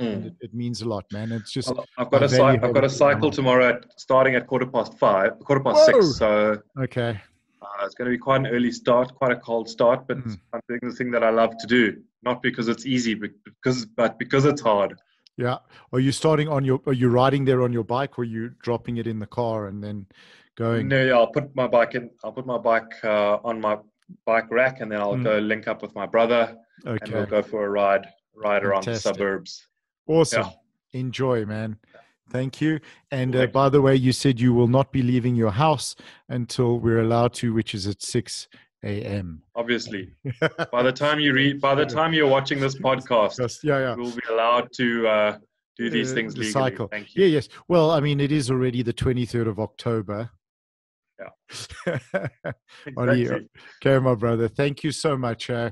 Mm. it, it means a lot, man. It's just I've got a cy- value I've got a cycle tomorrow at, starting at quarter past five, quarter past Whoa! six. So okay. Uh, it's going to be quite an early start, quite a cold start, but Mm. I'm doing the thing that I love to do, not because it's easy, but because but because it's hard. Yeah. Are you starting on your? Are you riding there on your bike, or are you dropping it in the car and then going? No, yeah, I'll put my bike in. I'll put my bike uh, on my bike rack, and then I'll Mm. go link up with my brother, and we'll go for a ride, ride around the suburbs. Awesome. Yeah. Enjoy, man. Thank you. And uh, by the way, you said you will not be leaving your house until we're allowed to, which is at 6 a.m. Obviously, [laughs] by the time you read, by the time you're watching this [laughs] podcast, yeah, yeah. we'll be allowed to uh, do these Uh, things the legally. cycle. Thank you. Yeah, yes. Well, I mean, it is already the 23rd of October. Yeah. [laughs] exactly. Okay, my brother. Thank you so much. Uh,